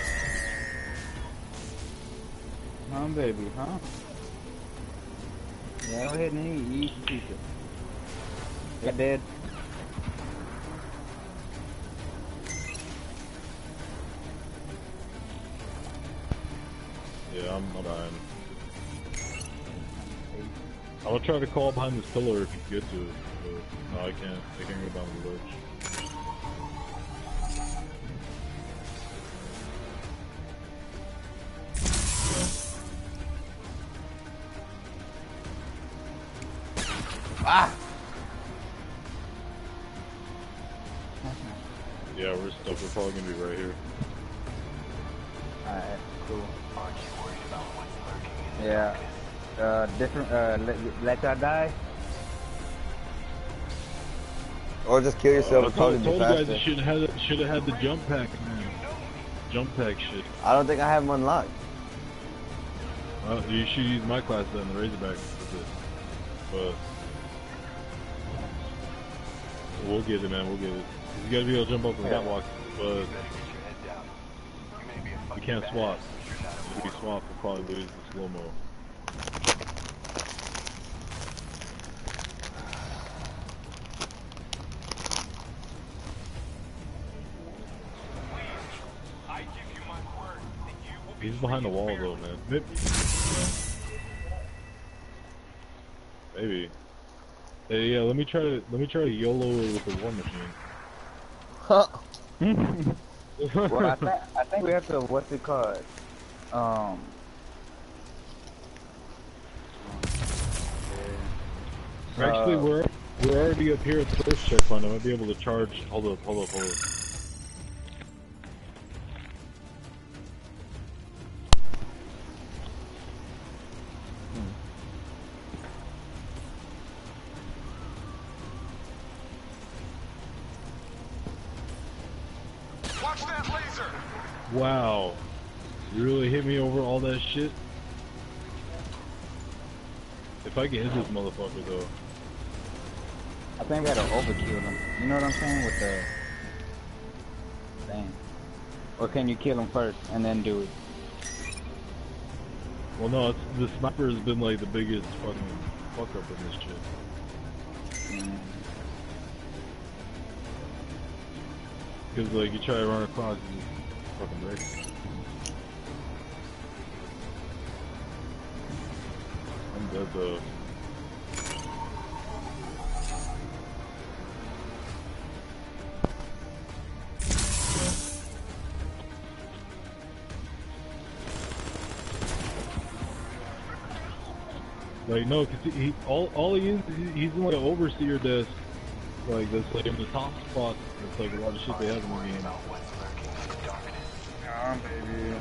Huh, baby, huh? Yeah, go ahead and eat, eat the pizza. Yeah, dead. Yeah, I'm, I'm dying. I'm gonna try to call behind this pillar if you get to it. But no, I can't. I can't go down the ledge. Ah! Yeah, we're stuck. We're probably gonna be right here. Alright, cool. Aren't you worried about what's lurking in Yeah. Uh, different, uh, let, let y'all die? Or just kill yourself. I It'd told, probably told you guys you should have should have had the jump pack, man. Jump pack shit. I don't think I have him unlocked. You should use my class then, the Razorback with it. But we'll get it, man. We'll get it. You gotta be able to jump up the catwalk, but better get your head down. You may be a we can't swap. but you're not If we swap, we'll probably lose the slow mo. I give you my word that you will be He's behind the wall though, man. Maybe- Maybe. Hey, yeah, let me try to let me try to YOLO it with the war machine. Huh. well, I, th I think we have to, what's it called? Um. Actually, uh, we're we're already up here at the first checkpoint. I might be able to charge. Hold up, hold up, hold up. Wow, you really hit me over all that shit. If I can hit this motherfucker though. I think we gotta overkill him. You know what I'm saying? With the thing. Or can you kill him first and then do it? Well, no, it's, the sniper has been like the biggest fucking fuck up in this shit. Mm. Because like you try to run across, fucking wreck. I'm dead though. Like no, cause he, all all he is he- he's in like an overseer desk, like that's like in the top spot. It's like a lot of shit they have in the game. Baby.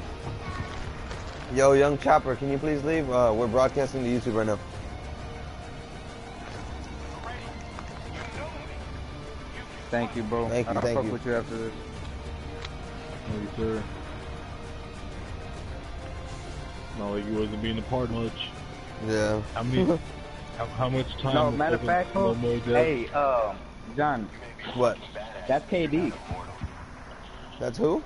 Yo, young chopper, can you please leave? Uh, we're broadcasting to YouTube right now. Thank you, bro. Thank you, I'll thank fuck you. with you after this. Thank you, sir. Not like you wasn't being a part much. Yeah. How many? how, how much time? No, matter of fact, bro, slow-mo death? hey, um, John, What? that's KD. That's who?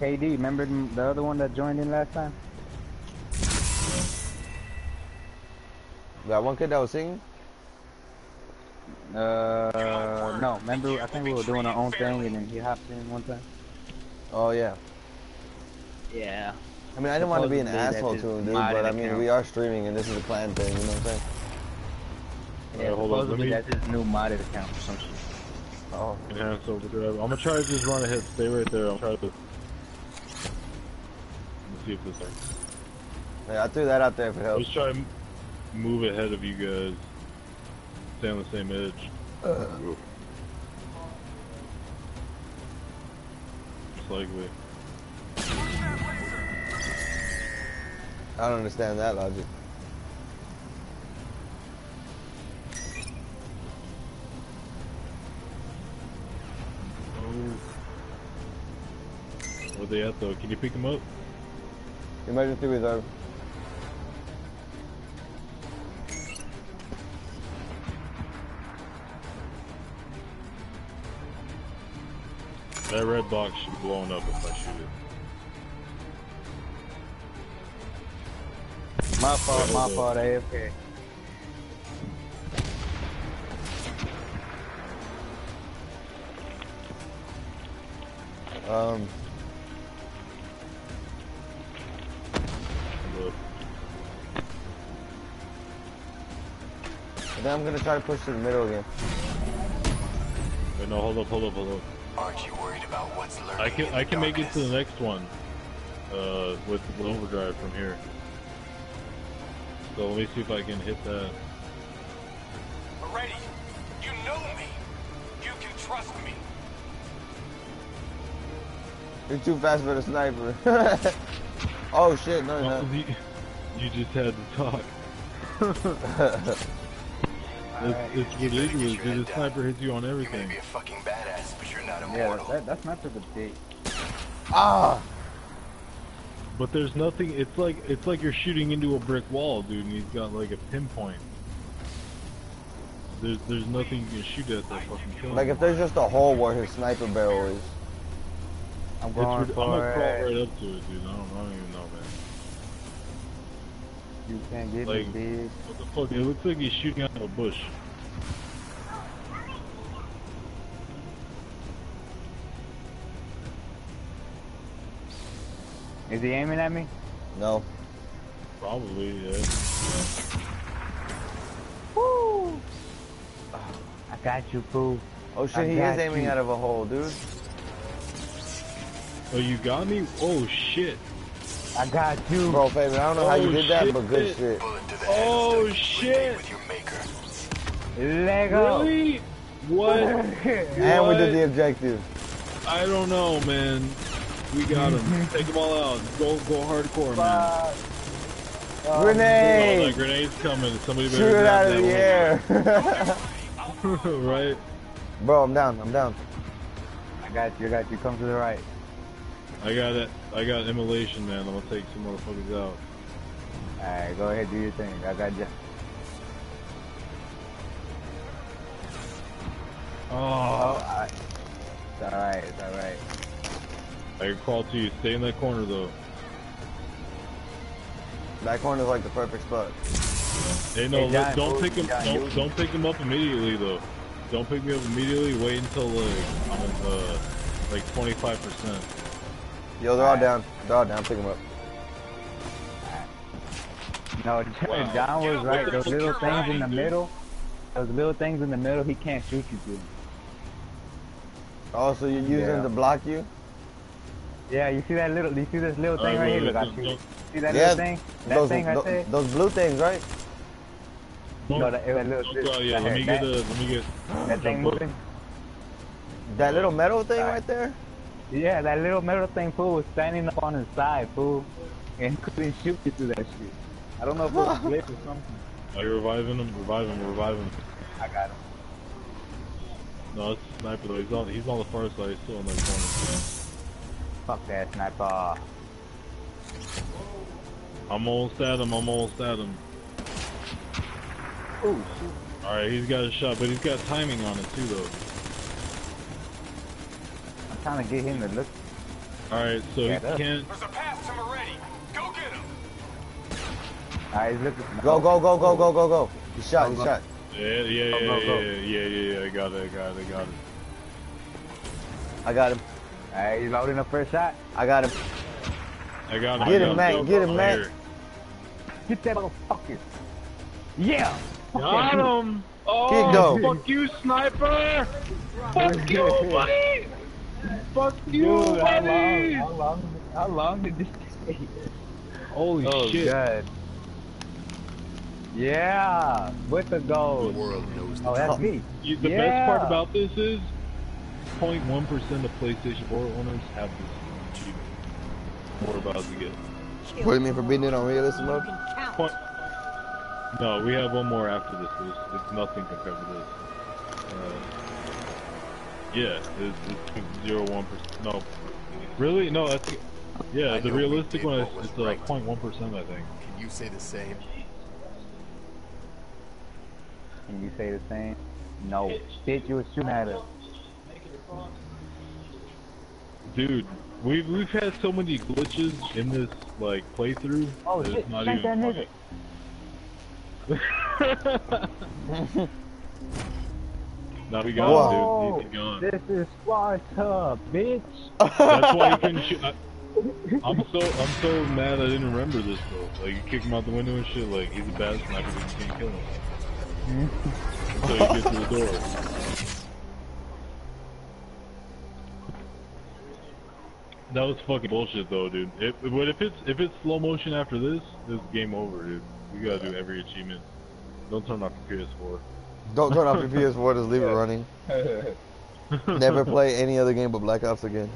KD, remember the the other one that joined in last time? That one kid that was singing? Uh, no, remember, I think we were doing our own thing and then he hopped in one time. Oh, yeah. Yeah. I mean, I didn't want to be an asshole to him, dude, but I mean, account. we are streaming and this is a clan thing, you know what I'm saying? Yeah, Alright, hold on, let supposedly me- that's his new modded account or something. shit. Oh. Enhance overdrive. I'm gonna try to just run ahead. Stay right there. I'm trying to. See if this works. Yeah, I threw that out there for help. Let's try and move ahead of you guys. Stay on the same edge. Uh-huh. Most likely. I don't understand that logic. Oh. Where they at though? Can you pick them up? Emergency reserve. That red box should be blowing up if I shoot it. My fault, my Hold fault, AFK. Um, then I'm gonna try to push to the middle again. Wait, no, hold up, hold up, hold up. Aren't you worried about what's lurking I can in I the can make it to the next one. Uh, with with overdrive from here. So let me see if I can hit that. Already, you know me. You can trust me. You're too fast for the sniper. oh shit, no, no. you, you just had to talk. It's, it's ridiculous. Dude, the sniper hits you on You may everything. be a fucking badass, but you're not Yeah, immortal. that, that's not to the dick. Ah! But there's nothing. It's like it's like you're shooting into a brick wall, dude, and he's got like a pinpoint. There's there's nothing you can shoot at that fucking kills. Like if there's just a hole where his sniper barrel is. I'm It's going rid- I'm gonna crawl right up to it, dude. I don't, I don't even know, man. You can't get like, me, bitch. What the fuck? It looks like he's shooting out of a bush. Is he aiming at me? No. Probably, yeah. yeah. Woo! I got you, boo. Oh shit, I he is aiming you. out of a hole, dude. Oh, you got me? Oh shit. I got you. Bro, Fabian, I don't know how you Oh, did that, shit. but good shit. Oh shit. Lego. Really? What? And we did the objective. I don't know, man. We got him. Take them all out. Go, go hardcore, man. Oh, Grenade! that grenade's coming. Somebody better Shoot it grab out of the air. right? Bro, I'm down. I'm down. I got you. I got you. Come to the right. I got it. I got immolation, man. I'm gonna take some motherfuckers out. Alright, go ahead, do your thing. I got you. Oh, alright. It's alright. It's alright. I can crawl to you. Stay in that corner, though. That corner's like the perfect spot. Hey, no, Hey, John, don't pick him. Don't, don't pick him up immediately, though. Don't pick me up immediately. Wait until like I'm at, uh, like 25 percent. Yo, they're all down. They're all down. Pick them up. No, Wow. John was right. Get Those your little things in the dude. middle, those little things in the middle, he can't shoot you through. Oh, so you're using Yeah. to block you? Yeah, you see that little, you see this little thing Alright, right here? wait, Look, I wait, See that Yeah, little thing? That those, thing right tho- there? those blue things, right? No, that, that little, Oh, yeah, let me that, get a. Let me get. that thing moving. That little metal thing Alright. right there? Yeah, that little metal thing, fool, was standing up on his side, fool, and couldn't shoot you through that shit. I don't know if it was a glitch or something. Are you reviving him? Revive him. Revive him. I got him. No, it's a sniper though. He's on. He's on the far side. He's still in that corner. Fuck that sniper. I'm almost at him. I'm almost at him. Ooh, All right, he's got a shot, but he's got timing on it too, though. I'm trying to get him to look. All right, so he that- can't. There's a path to Maretti. Go get him. Alright, he's looking. Go, go, go, go, go, go, go. He shot, he Go, go. shot. Yeah, yeah, yeah, Go, yeah, go, go. yeah, yeah, yeah, yeah. I got it. I got it. I got it. I got him. Alright, he's loading the first shot. I got him. I got him. Get him, got Mac, Go, get him, go, Mac. here. Get that motherfucker. Yeah. Got him. Oh, Kick fuck you, sniper. Fuck you, buddy. Fuck you, Dude, how long, buddy. how long, how long did this take? Holy Oh, shit. God. Yeah, with the gold. The world knows Oh, that's me. You, the Yeah. best part about this is 0.1% of PlayStation 4 owners have this achievement. We're about to get. What do you mean for beating it on realistic mode? Point. No, we have one more after this. It's, it's nothing compared to this. Uh, yeah, it's, it's zero one percent. No, really? No, that's yeah. I The realistic one is what was it's uh, right. 0.1 percent, I think. Can you say the same? Can you say the same? No. Bitch, you was shooting at us. Dude, we've we've had so many glitches in this like playthrough. Oh shit, it's not shank that even nigga. funny. now we got him, dude. He's gone. this is Sparta, bitch. That's why you couldn't shoot. I, I'm so I'm so mad I didn't remember this though. Like you kick him out the window and shit. Like he's a bad sniper, but you can't kill him until you get to the door. That was fucking bullshit though, dude. If, but if it's if it's slow motion after this, it's game over, dude. You gotta do every achievement. Don't turn off your PS4. Don't turn off your PS4, just leave it running. Never play any other game but Black Ops again.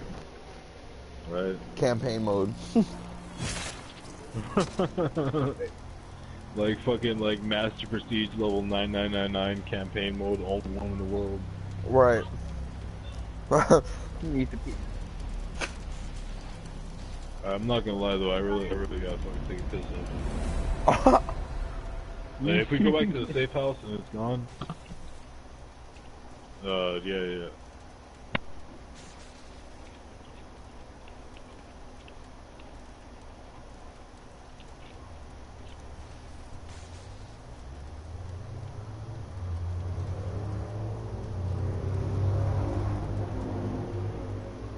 Right. Campaign mode. like fucking like Master Prestige level 9999 campaign mode, only one in the world. Right. I'm not gonna lie though, I really, I really gotta fucking take a piss off. Like, if we go back to the safe house and it's gone, uh, yeah, yeah.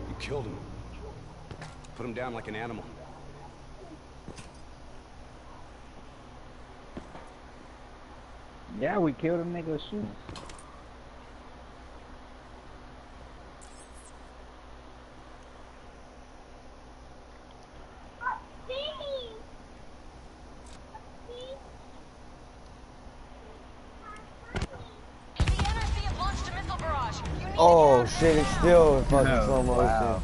You killed him. Put him down like an animal. Yeah, we killed him nigga shooting. Oh shit, it's still fucking oh, slow motion.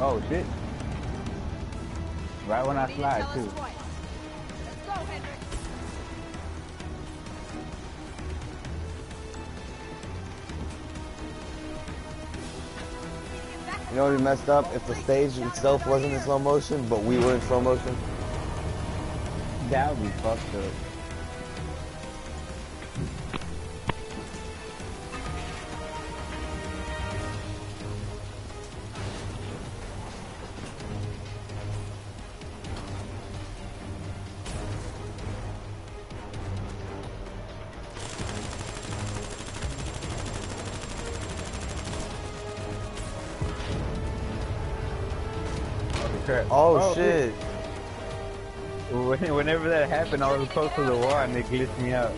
Oh shit. Right when I slide too. You know what we messed up? If the stage itself wasn't in slow motion, but we were in slow motion. That would be fucked up. Whenever that happened, I was close to the wall and it glitched me out.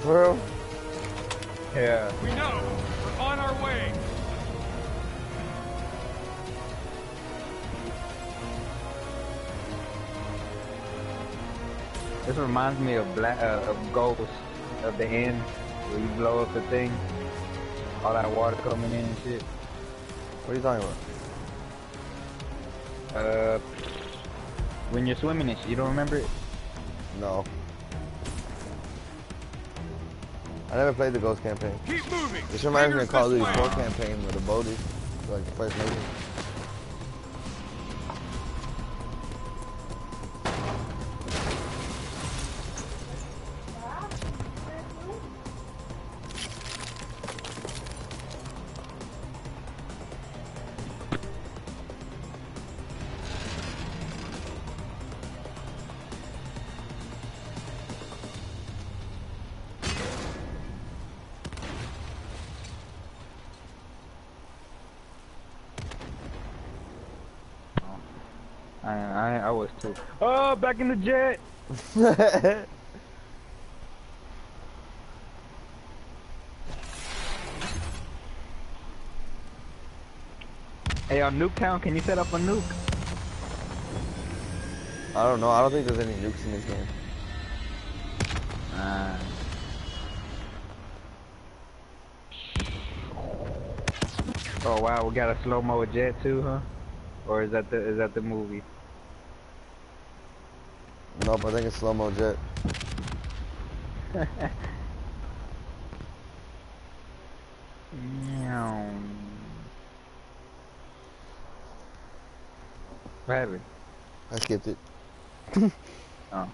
Bro. Yeah. We know. We're on our way. This reminds me of Black uh, of Ghost of the end where you blow up the thing, all that water coming in and shit. What are you talking about? Uh, when you're swimming and shit, you don't remember it? No. I never played the Ghost campaign. Keep moving. This reminds me of Call of Duty Fingers 4 campaign with the Bodhi, like the First Nation. Oh, back in the jet. Hey, on Nuketown, can you set up a nuke? I don't know. I don't think there's any nukes in this game. Uh, oh wow, we got a slow mo jet too, huh? Or is that the is that the movie? I think it's slow mo jet. What happened? I skipped it. Oh.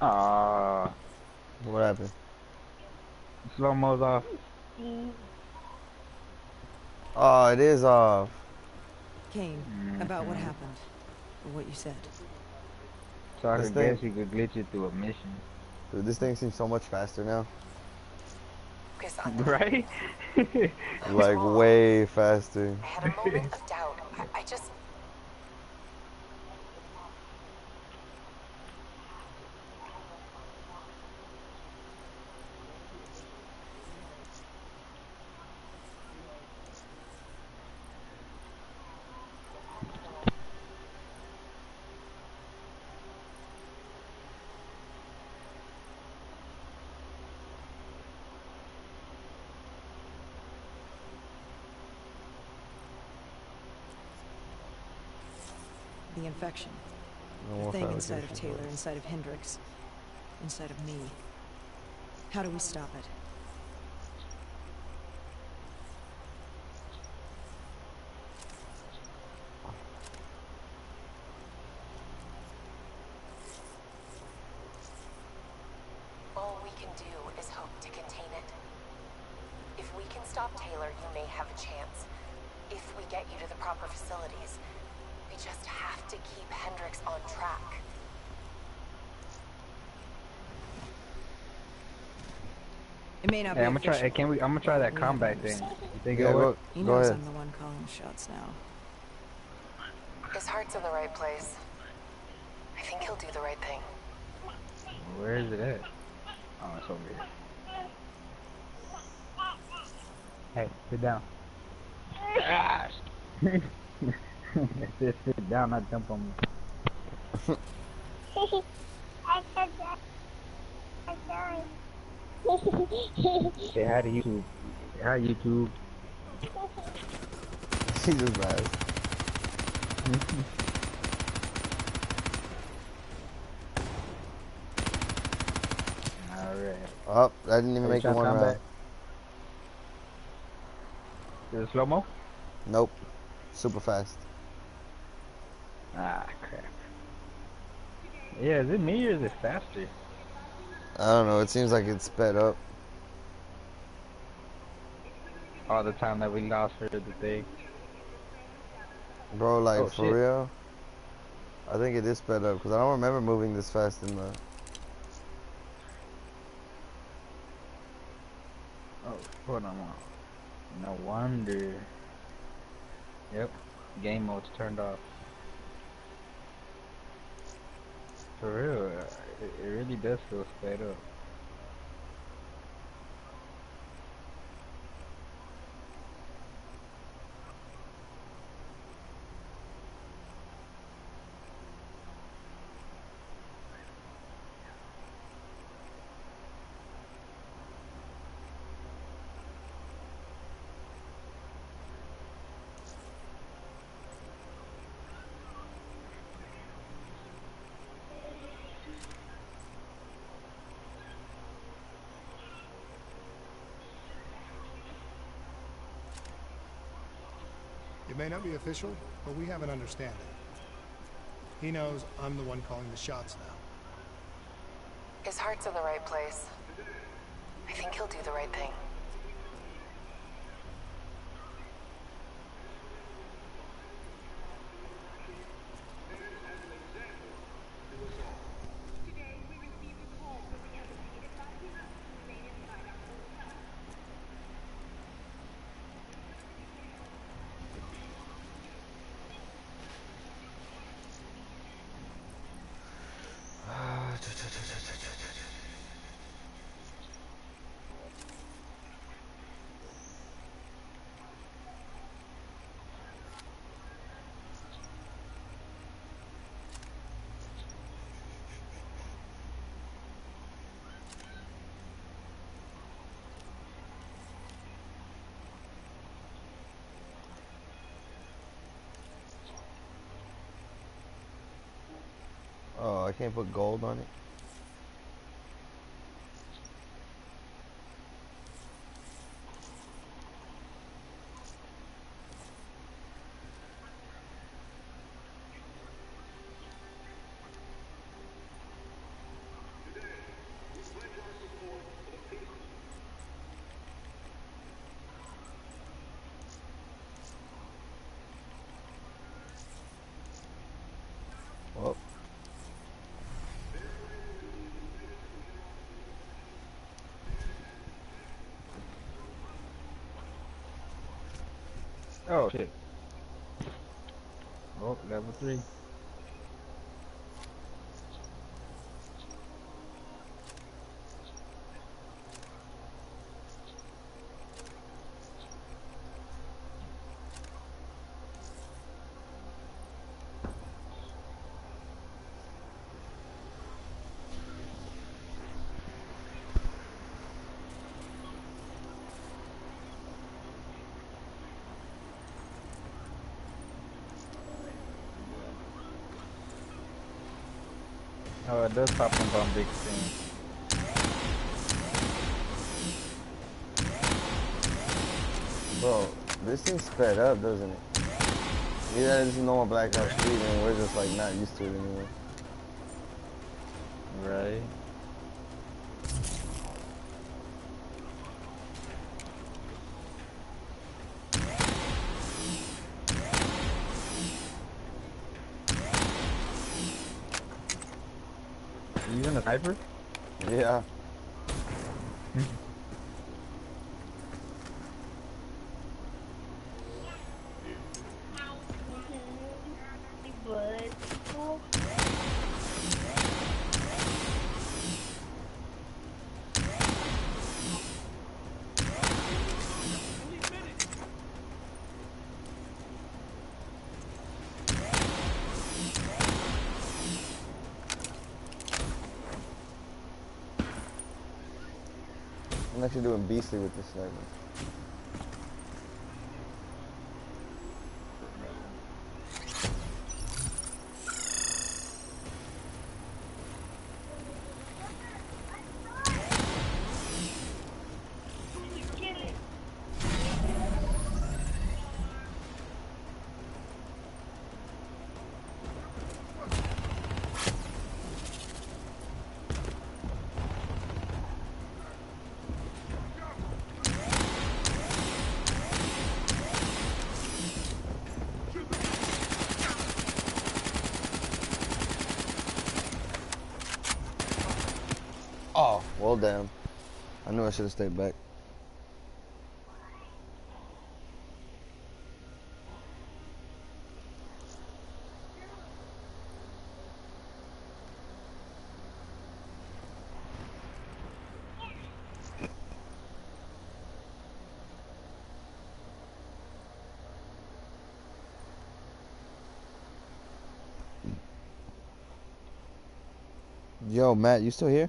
Ah, What happened? slow mo's off. Oh, it is off. Kane, about what happened. Or what you said. So I This could thing- guess you could glitch it through a mission. Dude, this thing seems so much faster now. Right? Like, way faster. I had a moment of doubt. I, I just. The infection. The thing inside of. Taylor, inside of Hendricks, inside of me. How do we stop it? do is hope to contain it. If we can stop Taylor, you may have a chance. If we get you to the proper facilities, we just have to keep Hendricks on track. It may not Hey, be I'm gonna try. official, Hey, can we? I'm gonna try that we combat thing. You think Yeah, it'll go, work? He go knows ahead. I'm the one calling the shots now. His heart's in the right place. I think he'll do the right thing. Where is it at? Oh, it's over here. Hey, sit down. Gosh. Sit down, not jump on me. Say hi to YouTube. Say hi YouTube. Jesus man. Alright. Oh, I didn't even Are make it one round. Is it slow mo? Nope. Super fast. Ah, crap. Yeah, is it me or is it faster? I don't know. It seems like it's sped up. All the time that we lost for the thing. Bro, like, Oh, for shit. real? I think it is sped up because I don't remember moving this fast in the. Oh, hold on. on. No wonder. Yep, game mode's turned off. For real, it, it really does feel sped up. It may not be official, but we have an understanding. He knows I'm the one calling the shots now. His heart's in the right place. I think he'll do the right thing. Oh, I can't put gold on it. Well, Oh shit. Oh, level three. Oh, it does pop up on big screen. bro, this thing's sped up, doesn't it? Yeah, is normal Black Ops 3, and we're just like not used to it anymore. Right. You in a sniper? Yeah. Hmm. I'm beastly with this sniper. Oh, well damn. I knew I should have stayed back. Yo, Matt, you still here?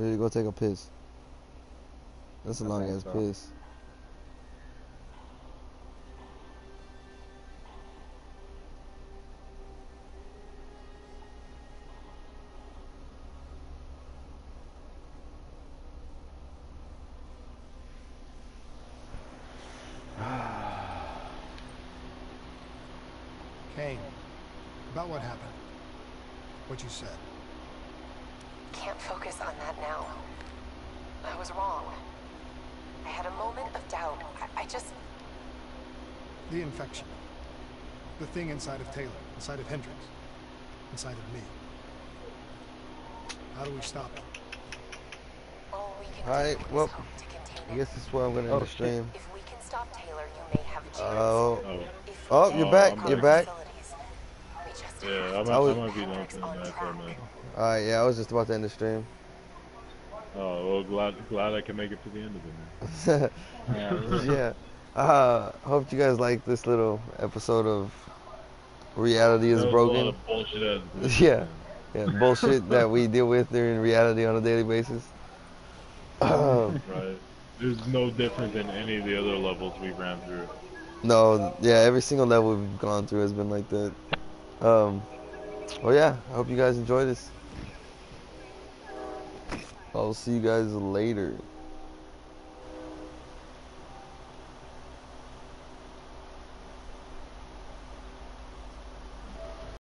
Or did you go take a piss? That's a long ass so. piss. Kane, about what happened. What you said. Can't focus on that now. I was wrong. I had a moment of doubt. I, I just. The infection. The thing inside of Taylor, inside of Hendricks, inside of me. How do we stop it? All we can Alright, well, hope to contain I guess this is where I'm gonna Oh, end the stream. If we can stop Taylor, you may have a chance. Oh, Oh. If oh, we you're Oh, back. I'm You're back. back. facilities, we just Yeah, I to might, I was- I might be done Hendricks from the on back for a minute. All right, yeah, I was just about to end the stream. Oh, well, glad glad I can make it to the end of it. Man. yeah. Uh, hope you guys like this little episode of Reality is That was a lot Broken. bullshit Yeah. Yeah, bullshit that we deal with during reality on a daily basis. Um, Right. There's no different than any of the other levels we ran through. no, yeah, every single level we've gone through has been like that. Um, well, yeah, I hope you guys enjoy this. I'll see you guys later.